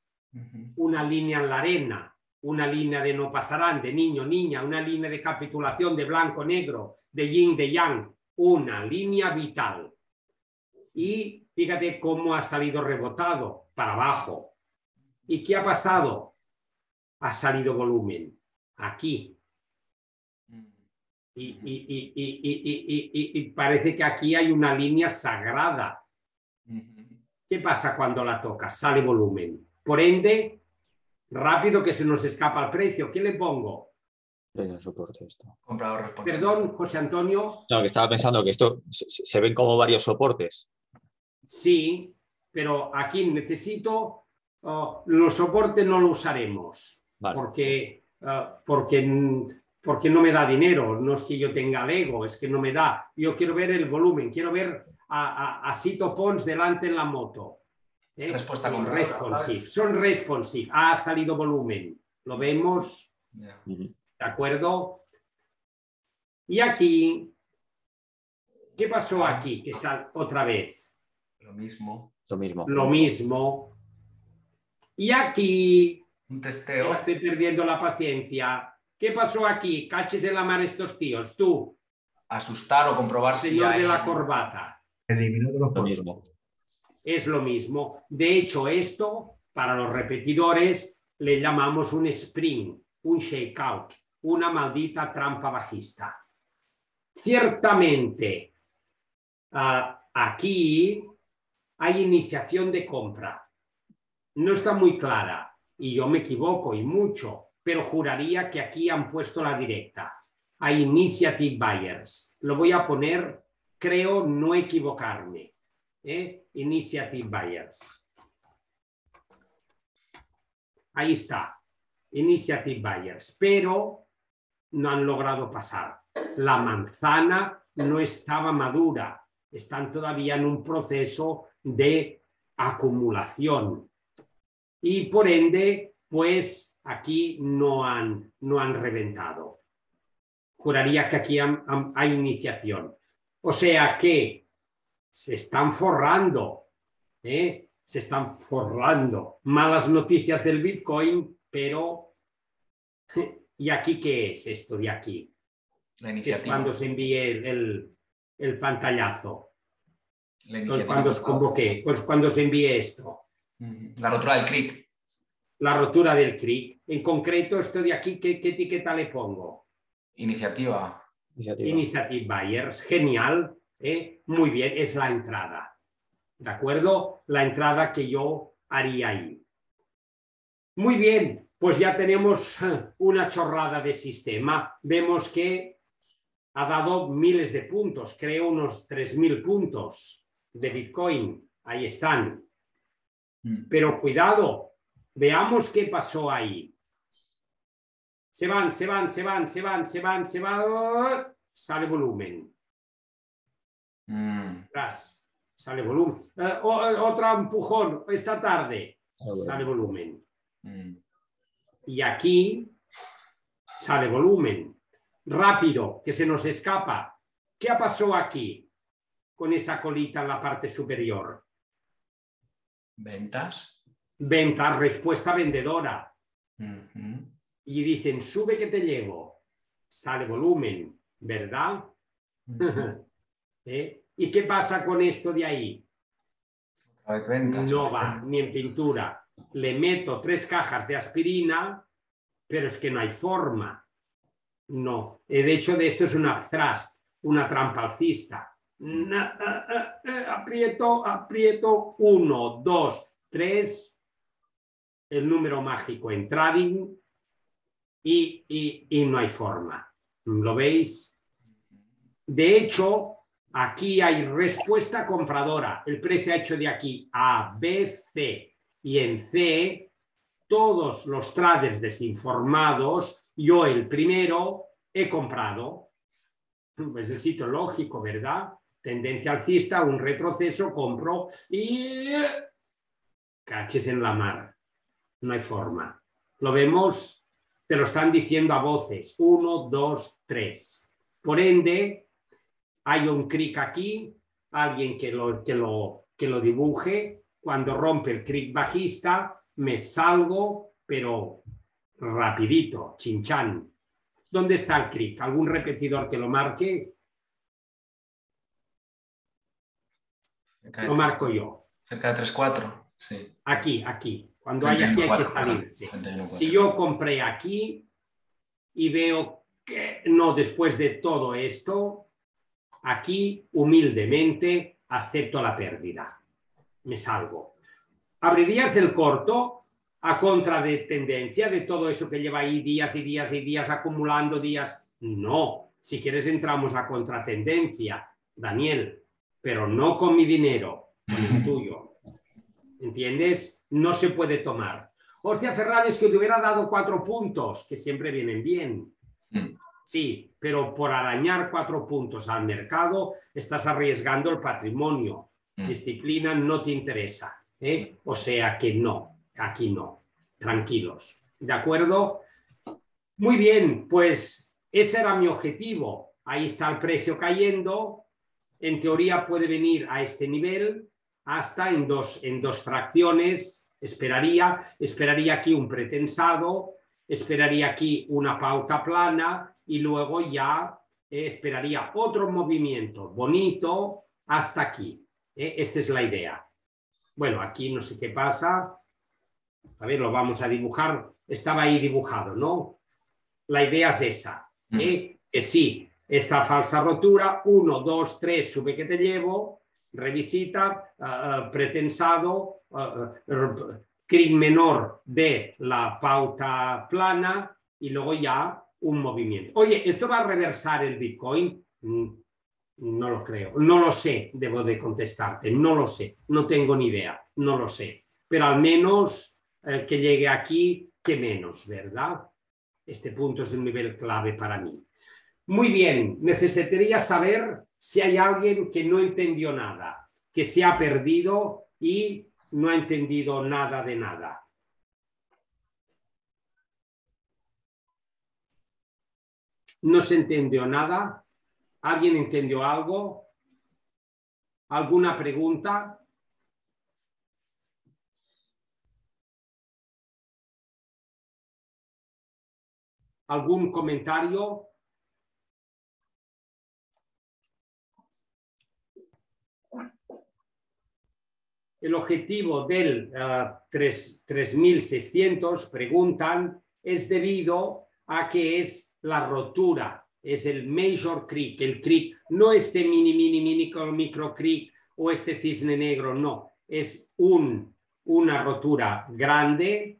Una línea en la arena una línea de no pasarán, de niño, niña, una línea de capitulación de blanco, negro, de yin, de yang, una línea vital. Y fíjate cómo ha salido rebotado para abajo. ¿Y qué ha pasado? Ha salido volumen aquí. Y, y, parece que aquí hay una línea sagrada. ¿Qué pasa cuando la tocas? Sale volumen. Por ende, Rápido que se nos escapa el precio. ¿Qué le pongo?
soporte esto.
Perdón, José Antonio.
No, que estaba pensando que esto se, ven como varios soportes.
Sí, pero aquí necesito oh, los soportes no lo usaremos porque, oh, porque, porque no me da dinero. No es que yo tenga ego, es que no me da. Yo quiero ver el volumen, quiero ver a, a Sito Pons delante en la moto.
¿eh? Respuesta con
responsive. Son responsive. Ha salido volumen. Lo vemos. ¿De acuerdo? Y aquí, ¿qué pasó aquí? Que sal otra vez.
Lo mismo.
Lo mismo.
Lo mismo. Y aquí.
Un testeo.
Estoy perdiendo la paciencia. ¿Qué pasó aquí? Caches en la mar estos tíos, tú.
Asustar o comprobar
si. Señor de la corbata.
Lo mismo
es lo mismo. De hecho, esto para los repetidores le llamamos un spring, un shakeout, una maldita trampa bajista. Ciertamente, ah, aquí hay iniciación de compra. No está muy clara y yo me equivoco y mucho, pero juraría que aquí han puesto la directa. Hay initiative buyers. Lo voy a poner, creo no equivocarme. ¿eh? Initiative Buyers. Ahí está, Initiative Buyers, pero no han logrado pasar. la manzana no estaba madura, están todavía en un proceso de acumulación. Y por ende, pues aquí no han, no han reventado. Juraría que aquí hay iniciación. O sea que se están forrando, ¿eh? se están forrando. Malas noticias del Bitcoin, pero *laughs* ¿y aquí qué es esto de aquí? es cuando se envíe el, el, pantallazo. cuando os convoqué, pues cuando se envíe esto.
La rotura del CRIC.
La rotura del CRIC. En concreto, esto de aquí, ¿qué, etiqueta le pongo?
Iniciativa.
Iniciativa, Initiative Buyers. Genial. ¿eh? Muy bien, es la entrada. ¿De acuerdo? La entrada que yo haría ahí. Muy bien, pues ya tenemos eh, una chorrada de sistema. Vemos que ha dado miles de puntos, creo unos 3.000 puntos de Bitcoin. Ahí están. Mm. Pero cuidado, veamos qué pasó ahí. Se van, se van, se van, se van, se van, se van. Sale volumen. Mm. Sale volumen. Eh, otra empujón esta tarde. Ah, sale volumen. Mm. Y aquí sale volumen. Rápido, que se nos escapa. ¿Qué ha pasado aquí con esa colita en la parte superior?
Ventas.
Ventas, respuesta vendedora. Y dicen, sube que te llevo. Sale volumen, ¿verdad? *laughs* ¿Eh? ¿Y qué pasa con esto de ahí? No va, ni en pintura. Le meto tres cajas de aspirina, pero es que no hay forma. No. De hecho, de esto es una thrust, una trampa alcista. Aprieto, aprieto, uno, dos, tres, el número mágico en trading y, y no hay forma. ¿Lo veis? De hecho, aquí hay respuesta compradora. El precio ha hecho de aquí A, B, C. Y en C, todos los traders desinformados, yo el primero, he comprado. Pues el sitio lógico, ¿verdad? tendencia alcista, un retroceso, compro y caches en la mar. No hay forma. Lo vemos, te lo están diciendo a voces. Uno, dos, tres. Por ende, hay un cric aquí, alguien que lo, que lo, que lo dibuje. Cuando rompe el cric bajista, me salgo, pero rapidito, chinchan. ¿Dónde está el cric? ¿Algún repetidor que lo marque? Lo marco yo.
Cerca de 3-4, sí.
Aquí, aquí. Cuando hay aquí hay que salir. Si yo compré aquí y veo que no, después de todo esto, aquí humildemente acepto la pérdida. Me salgo. ¿Abrirías el corto a contra de tendencia de todo eso que lleva ahí días y días y días acumulando días? No. Si quieres entramos a contratendencia, Daniel, pero no con mi dinero, con el *laughs* tuyo. ¿Entiendes? No se puede tomar. Hostia, Ferrari, es que te hubiera dado cuatro puntos, que siempre vienen bien. Mm. Sí, pero por arañar cuatro puntos al mercado estás arriesgando el patrimonio. Mm. Disciplina no te interesa. ¿eh? O sea que no, aquí no. Tranquilos. ¿De acuerdo? Muy bien, pues ese era mi objetivo. Ahí está el precio cayendo, en teoría puede venir a este nivel hasta en dos, en dos fracciones. Esperaría, esperaría aquí un pretensado, esperaría aquí una pauta plana y luego ya eh, esperaría otro movimiento bonito hasta aquí. Eh, esta es la idea. Bueno, aquí no sé qué pasa. A ver, lo vamos a dibujar. Estaba ahí dibujado, ¿no? La idea es esa. ¿eh? Que sí, esta falsa rotura, 1, 2, 3, sube que te llevo, revisita, uh, pretensado, uh, menor de la pauta plana y luego ya un movimiento. Oye, ¿esto va a reversar el Bitcoin? Mm, no lo creo, no lo sé, debo de contestarte, no lo sé, no tengo ni idea, no lo sé, pero al menos eh, que llegue aquí, que menos, ¿verdad? Este punto es un nivel clave para mí. Muy bien, necesitaría saber si hay alguien que no entendió nada, que se ha perdido y no ha entendido nada de nada. ¿No se entendió nada? ¿Alguien entendió algo? ¿Alguna pregunta? ¿Algún comentario? El objetivo del 3600, ah, preguntan, es debido a que es la rotura, es el major creek, el creek, no este mini, mini, mini, micro creek o este cisne negro, no, es un, una rotura grande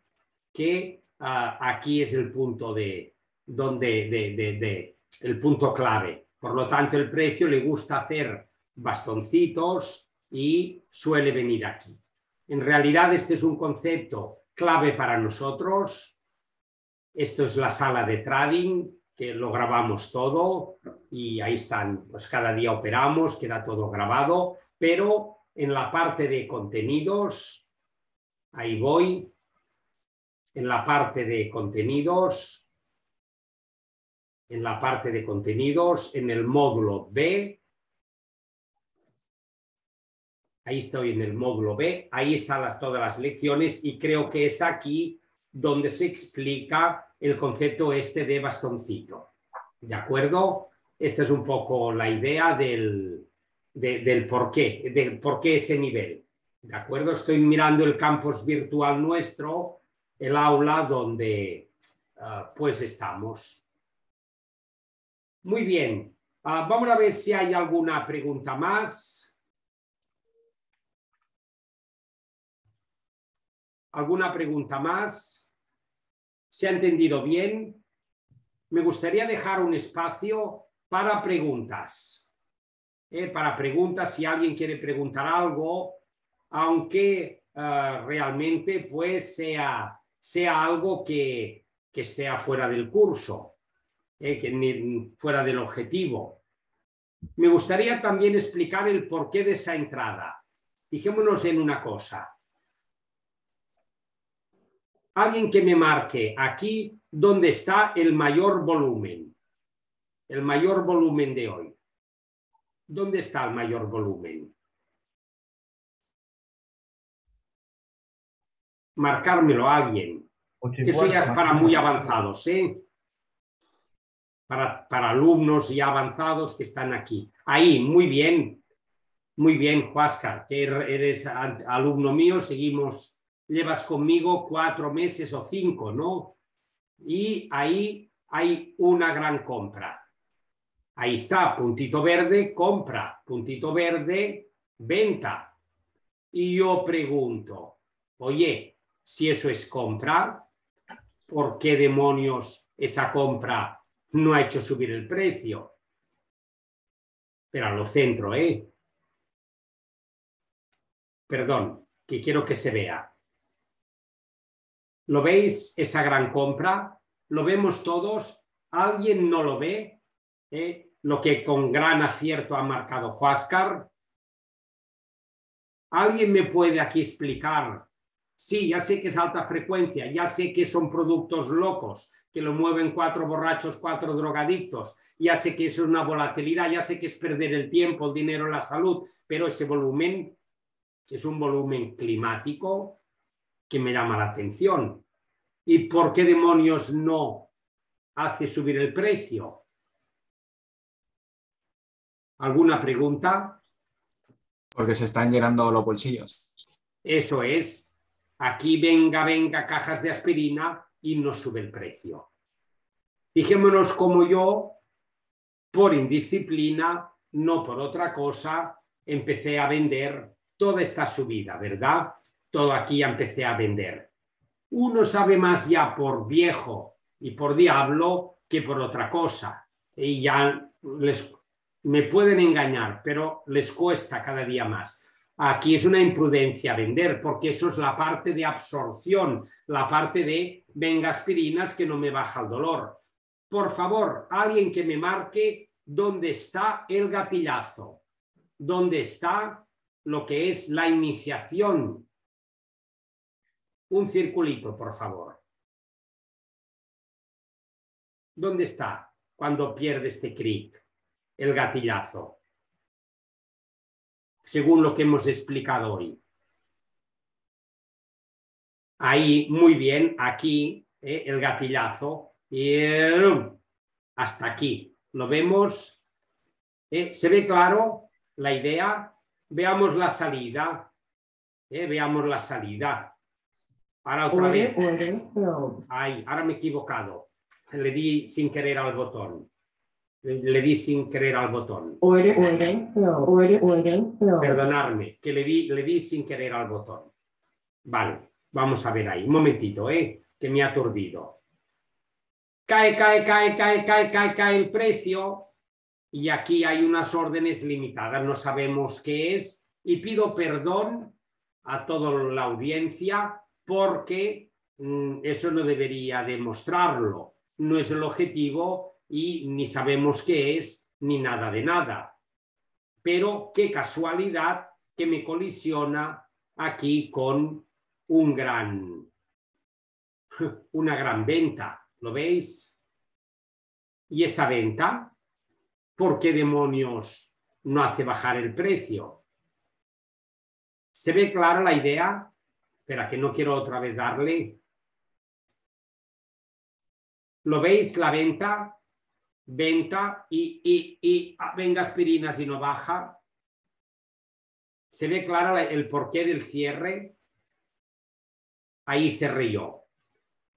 que ah, aquí es el punto de, donde, de, el punto clave. Por lo tanto, el precio le gusta hacer bastoncitos y suele venir aquí. En realidad, este es un concepto clave para nosotros. Esto es la sala de trading, que lo grabamos todo y ahí están, pues cada día operamos, queda todo grabado, pero en la parte de contenidos, ahí voy, en la parte de contenidos, en la parte de contenidos, en el módulo B, Ahí estoy en el módulo B, ahí están las, todas las lecciones y creo que es aquí donde se explica el concepto este de bastoncito. ¿De acuerdo? Esta es un poco la idea del, del por qué, del por qué ese nivel. ¿De acuerdo? Estoy mirando el campus virtual nuestro, el aula donde ah, pues estamos. Muy bien. Ah, vamos a ver si hay alguna pregunta más. ¿Alguna pregunta más? ¿Se ha entendido bien? Me gustaría dejar un espacio para preguntas. ¿eh? Para preguntas, si alguien quiere preguntar algo, aunque eh, realmente pues sea, sea algo que, que sea fuera del curso, ¿eh? que fuera del objetivo. Me gustaría también explicar el porqué de esa entrada. Fijémonos en una cosa alguien que me marque aquí dónde está el mayor volumen, el mayor volumen de hoy. ¿Dónde está el mayor volumen? Marcármelo a alguien. Eso ya es para muy avanzados, ¿eh? Para, para alumnos ya avanzados que están aquí. Ahí, muy bien. Muy bien, Huáscar, que er-, eres alumno mío, seguimos llevas conmigo cuatro meses o cinco, ¿no? Y ahí hay una gran compra. Ahí está, puntito verde, compra, puntito verde, venta. Y yo pregunto, oye, si eso es compra, ¿por qué demonios esa compra no ha hecho subir el precio? Pero a lo centro, ¿eh? Perdón, que quiero que se vea. ¿Lo veis esa gran compra? ¿Lo vemos todos? ¿Alguien no lo ve? ¿Eh? Lo que con gran acierto ha marcado Huáscar. ¿Alguien me puede aquí explicar? Sí, ya sé que es alta frecuencia, ya sé que son productos locos, que lo mueven cuatro borrachos, cuatro drogadictos, ya sé que es una volatilidad, ya sé que es perder el tiempo, el dinero, la salud, pero ese volumen es un volumen climático, que me llama la atención. ¿Y por qué demonios no hace subir el precio? ¿Alguna pregunta?
Porque se están llenando los bolsillos.
Eso es. Aquí venga, venga, cajas de aspirina y no sube el precio. Fijémonos como yo, por indisciplina, no por otra cosa, empecé a vender toda esta subida, ¿verdad? Todo aquí ya empecé a vender. Uno sabe más ya por viejo y por diablo que por otra cosa. Y ya les, me pueden engañar, pero les cuesta cada día más. Aquí es una imprudencia vender, porque eso es la parte de absorción, la parte de venga aspirinas que no me baja el dolor. por favor, alguien que me marque dónde está el gatillazo, dónde está lo que es la iniciación. Un circulito, por favor. ¿Dónde está cuando pierde este cric, el gatillazo? Según lo que hemos explicado hoy. Ahí, muy bien, aquí, eh, el gatillazo. Y hasta aquí. Lo vemos. Eh, ¿Se ve claro la idea? Veamos la salida. Eh, veamos la salida. Ahora otra vez. Ay, ahora me he equivocado. Le di sin querer al botón. Le di sin querer al botón. Perdonarme, que le di, le di sin querer al botón. Vale, vamos a ver ahí. Un momentito, ¿eh? que me ha aturdido. Cae, cae, cae, cae, cae, cae, cae el precio. Y aquí hay unas órdenes limitadas, no sabemos qué es. Y pido perdón a toda la audiencia porque mm, eso no debería demostrarlo. No es el objetivo y ni sabemos qué es ni nada de nada. Pero qué casualidad que me colisiona aquí con un gran, *laughs* una gran venta. ¿Lo veis? Y esa venta, ¿por qué demonios no hace bajar el precio? ¿Se ve clara la idea? Espera, que no quiero otra vez darle. ¿Lo veis la venta? Venta y, y, y ah, venga aspirinas y no baja. ¿Se ve clara el porqué del cierre? Ahí cerré yo.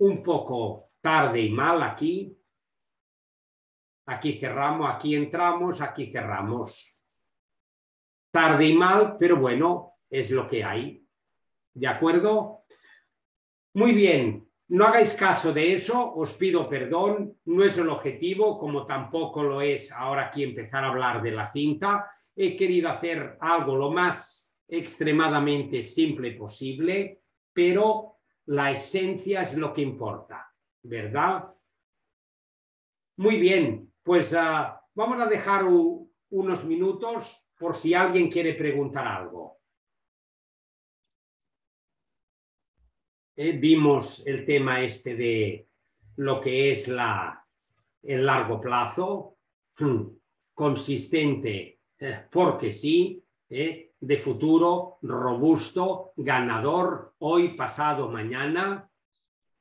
Un poco tarde y mal aquí. Aquí cerramos, aquí entramos, aquí cerramos. Tarde y mal, pero bueno, es lo que hay. ¿De acuerdo? Muy bien, no hagáis caso de eso, os pido perdón, no es el objetivo, como tampoco lo es ahora aquí empezar a hablar de la cinta. He querido hacer algo lo más extremadamente simple posible, pero la esencia es lo que importa, ¿verdad? Muy bien, pues ah, vamos a dejar unos minutos por si alguien quiere preguntar algo. Eh, vimos el tema este de lo que es la, el largo plazo, hmm, consistente eh, porque sí, eh, de futuro, robusto, ganador, hoy, pasado, mañana.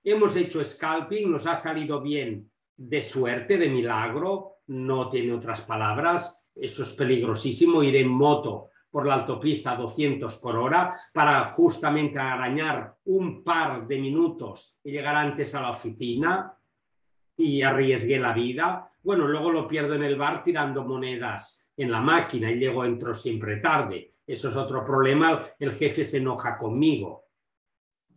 Hemos hecho scalping, nos ha salido bien. De suerte, de milagro, no tiene otras palabras, eso es peligrosísimo, ir en moto por la autopista a 200 por hora para justamente arañar un par de minutos y llegar antes a la oficina y arriesgué la vida. Bueno, luego lo pierdo en el bar tirando monedas en la máquina y luego entro siempre tarde. Eso es otro problema, el jefe se enoja conmigo.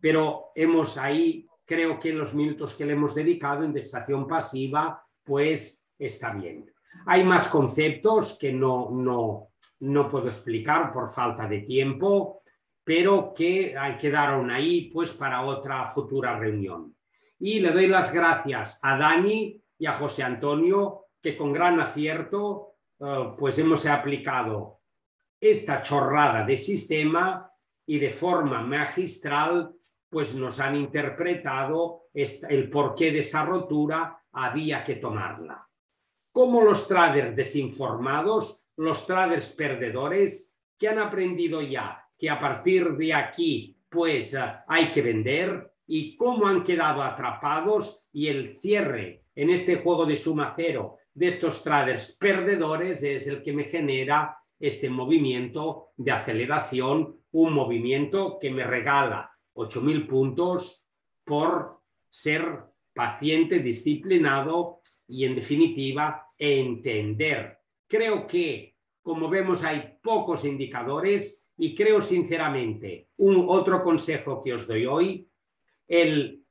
Pero hemos ahí creo que los minutos que le hemos dedicado, indexación pasiva, pues está bien. Hay más conceptos que no, no, no puedo explicar por falta de tiempo, pero que hay que dar aún ahí pues para otra futura reunión. Y le doy las gracias a Dani y a José Antonio, que con gran acierto eh, pues hemos aplicado esta chorrada de sistema y de forma magistral pues nos han interpretado el porqué de esa rotura había que tomarla. Como los traders desinformados, los traders perdedores que han aprendido ya que a partir de aquí pues eh, hay que vender y cómo han quedado atrapados y el cierre en este juego de suma cero de estos traders perdedores es el que me genera este movimiento de aceleración, un movimiento que me regala 8.000 puntos por ser paciente, disciplinado y en definitiva entender. Creo que, como vemos, hay pocos indicadores y creo sinceramente, un otro consejo que os doy hoy, el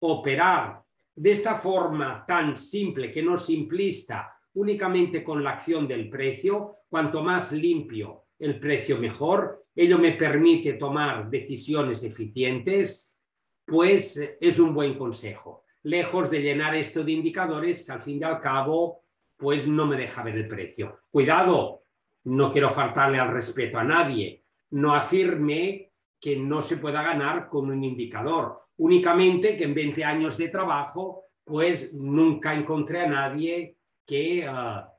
operar de esta forma tan simple, que no simplista, únicamente con la acción del precio, cuanto más limpio el precio mejor, ello me permite tomar decisiones eficientes, pues es un buen consejo. lejos de llenar esto de indicadores que al fin y al cabo pues no me deja ver el precio. Cuidado, no quiero faltarle al respeto a nadie, no afirme que no se pueda ganar con un indicador, únicamente que en 20 años de trabajo pues nunca encontré a nadie que ah,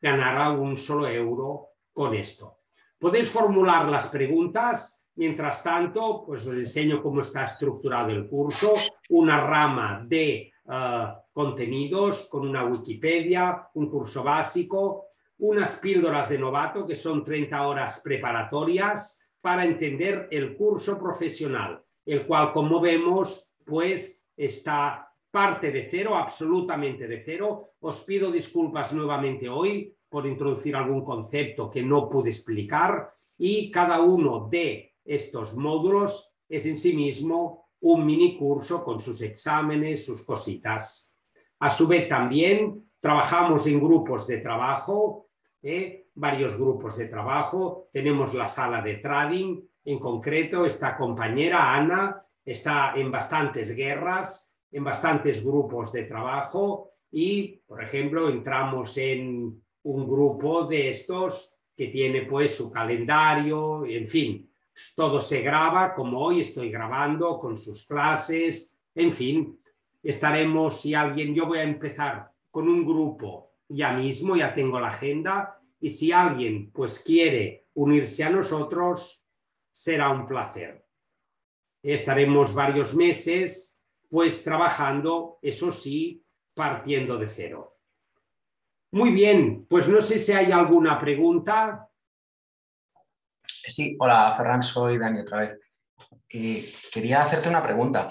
ganara un solo euro con esto. Podéis formular las preguntas Mientras tanto, pues os enseño cómo está estructurado el curso, una rama de eh, contenidos con una Wikipedia, un curso básico, unas píldoras de novato que son 30 horas preparatorias para entender el curso profesional, el cual, como vemos, pues está parte de cero, absolutamente de cero. Os pido disculpas nuevamente hoy por introducir algún concepto que no pude explicar y cada uno de estos módulos es en sí mismo un mini curso con sus exámenes, sus cositas. A su vez también trabajamos en grupos de trabajo, ¿eh? varios grupos de trabajo. Tenemos la sala de trading, en concreto esta compañera Ana está en bastantes guerras, en bastantes grupos de trabajo y, por ejemplo, entramos en un grupo de estos que tiene pues su calendario, en fin, todo se graba como hoy estoy grabando con sus clases, en fin, estaremos, si alguien, yo voy a empezar con un grupo ya mismo, ya tengo la agenda, y si alguien pues quiere unirse a nosotros, será un placer. Estaremos varios meses pues trabajando, eso sí, partiendo de cero. Muy bien, pues no sé si hay alguna pregunta.
Sí, hola Ferran, soy Dani otra vez. Quería hacerte una pregunta.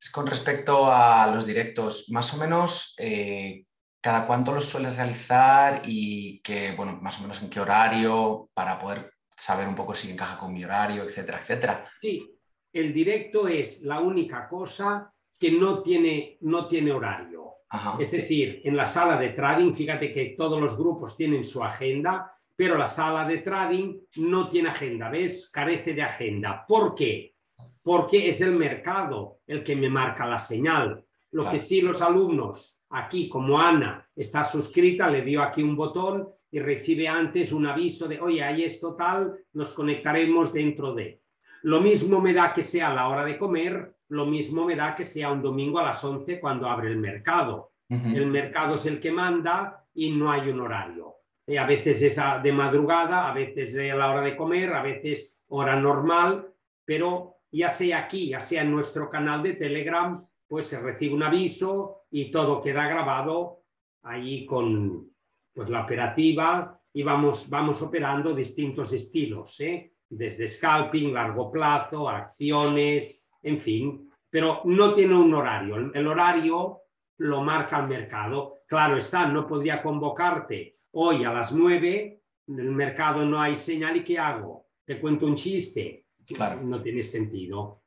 Es con respecto a los directos, más o menos, eh, ¿cada cuánto los sueles realizar y que, bueno, más o menos en qué horario para poder saber un poco si encaja con mi horario, etcétera, etcétera?
Sí, el directo es la única cosa que no tiene, no tiene horario. Es decir, en la sala de trading, fíjate que todos los grupos tienen su agenda pero la sala de trading no tiene agenda, ¿ves? Carece de agenda. ¿Por qué? Porque es el mercado el que me marca la señal. Lo que sí los alumnos, aquí como Ana está suscrita, le dio aquí un botón y recibe antes un aviso de, oye, ahí es total, nos conectaremos dentro de. Lo mismo me da que sea a la hora de comer, lo mismo me da que sea un domingo a las 11 cuando abre el mercado. El mercado es el que manda y no hay un horario. Eh, a veces es de madrugada, a veces de la hora de comer, a veces hora normal, pero ya sea aquí, ya sea en nuestro canal de Telegram, pues se recibe un aviso y todo queda grabado ahí con pues, la operativa y vamos, vamos operando distintos estilos, ¿eh? desde scalping, largo plazo, acciones, en fin, pero no tiene un horario. El horario lo marca el mercado. Claro está, no podría convocarte hoy a las 9 en el mercado no hay señal y ¿qué hago? Te cuento un chiste. Claro. No tiene sentido.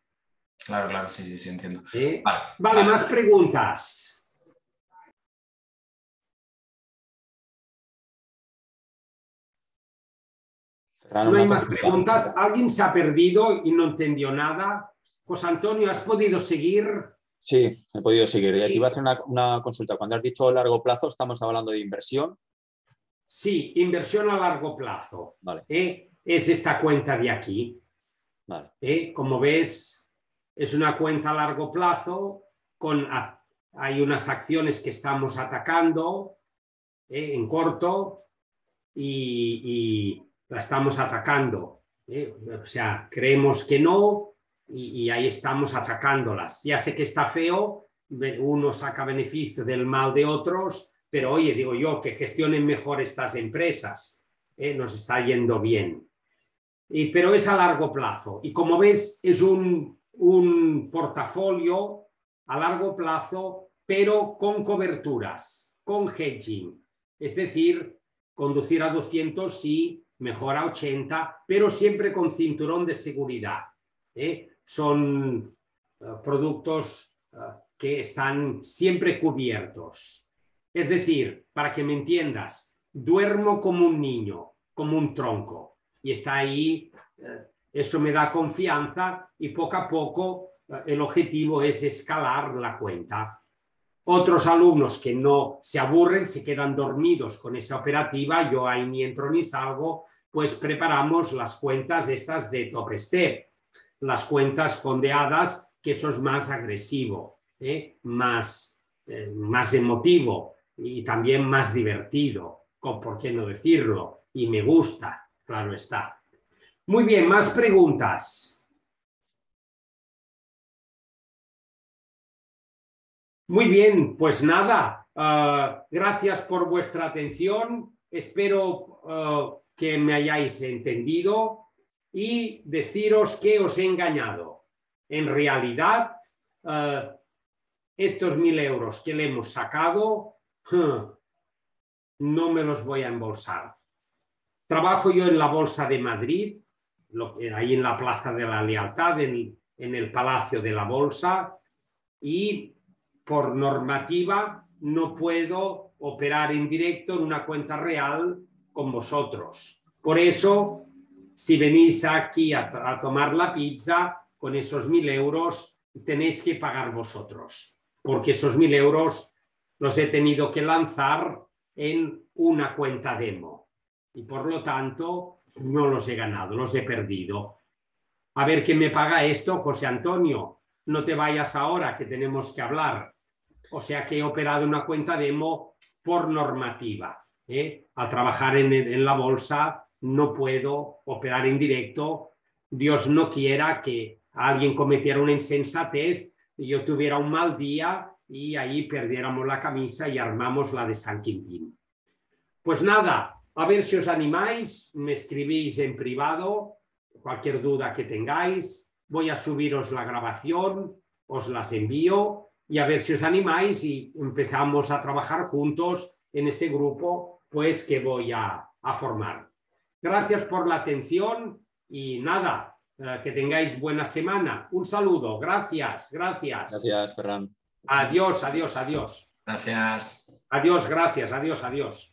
Claro, claro, sí, sí, sí, entiendo.
Vale, más preguntas. No hay más preguntas. ¿Alguien se ha perdido y no entendió nada? José Antonio, ¿has podido seguir?
Sí, he podido seguir. Y aquí voy a hacer una, una, consulta. Cuando has dicho largo plazo, estamos hablando de inversión.
Sí, inversión a largo plazo. ¿eh? Es esta cuenta de aquí. ¿eh? Como ves, es una cuenta a largo plazo con hay unas acciones que estamos atacando ¿eh? en corto y, la estamos atacando. O sea, creemos que no y, y, ahí estamos atacándolas. Ya sé que está feo, uno saca beneficio del mal de otros, pero oye, digo yo, que gestionen mejor estas empresas, ¿eh? nos está yendo bien. Y, pero es a largo plazo. Y como ves, es un, un portafolio a largo plazo, pero con coberturas, con hedging. Es decir, conducir a 200 sí, mejor a 80, pero siempre con cinturón de seguridad. ¿eh? Son eh, productos que están siempre cubiertos. Es decir, para que me entiendas, duermo como un niño, como un tronco, y está ahí, eh, eso me da confianza y poco a poco eh, el objetivo es escalar la cuenta. otros alumnos que no se aburren, se quedan dormidos con esa operativa, yo ahí ni entro ni salgo, pues preparamos las cuentas estas de top step, las cuentas fondeadas, que eso es más agresivo, ¿eh? más, más emotivo y también más divertido, por qué no decirlo, y me gusta, claro está. Muy bien, más preguntas. Muy bien, pues nada, ah, gracias por vuestra atención. Espero ah, que me hayáis entendido y deciros que os he engañado. En realidad, ah, estos mil euros que le hemos sacado, no me los voy a embolsar. Trabajo yo en la Bolsa de Madrid, ahí en la Plaza de la Lealtad, en el Palacio de la Bolsa, y por normativa no puedo operar en directo en una cuenta real con vosotros. Por eso, si venís aquí a, tomar la pizza con esos mil euros, tenéis que pagar vosotros, porque esos mil euros los he tenido que lanzar en una cuenta demo y por lo tanto no los he ganado, los he perdido. A ver quién me paga esto, José Antonio. No te vayas ahora, que tenemos que hablar. O sea que he operado una cuenta demo por normativa. ¿eh? Al trabajar en, la bolsa no puedo operar en directo. Dios no quiera que alguien cometiera una insensatez y yo tuviera un mal día y ahí perdiéramos la camisa y armamos la de San Quintín. Pues nada, a ver si os animáis, me escribís en privado, cualquier duda que tengáis, voy a subiros la grabación, os las envío y a ver si os animáis y empezamos a trabajar juntos en ese grupo pues que voy a, formar. Gracias por la atención y nada, eh, que tengáis buena semana. Un saludo, gracias, gracias.
Gracias, Ferran.
Adiós, adiós, adiós.
Gracias.
Adiós, gracias, adiós, adiós.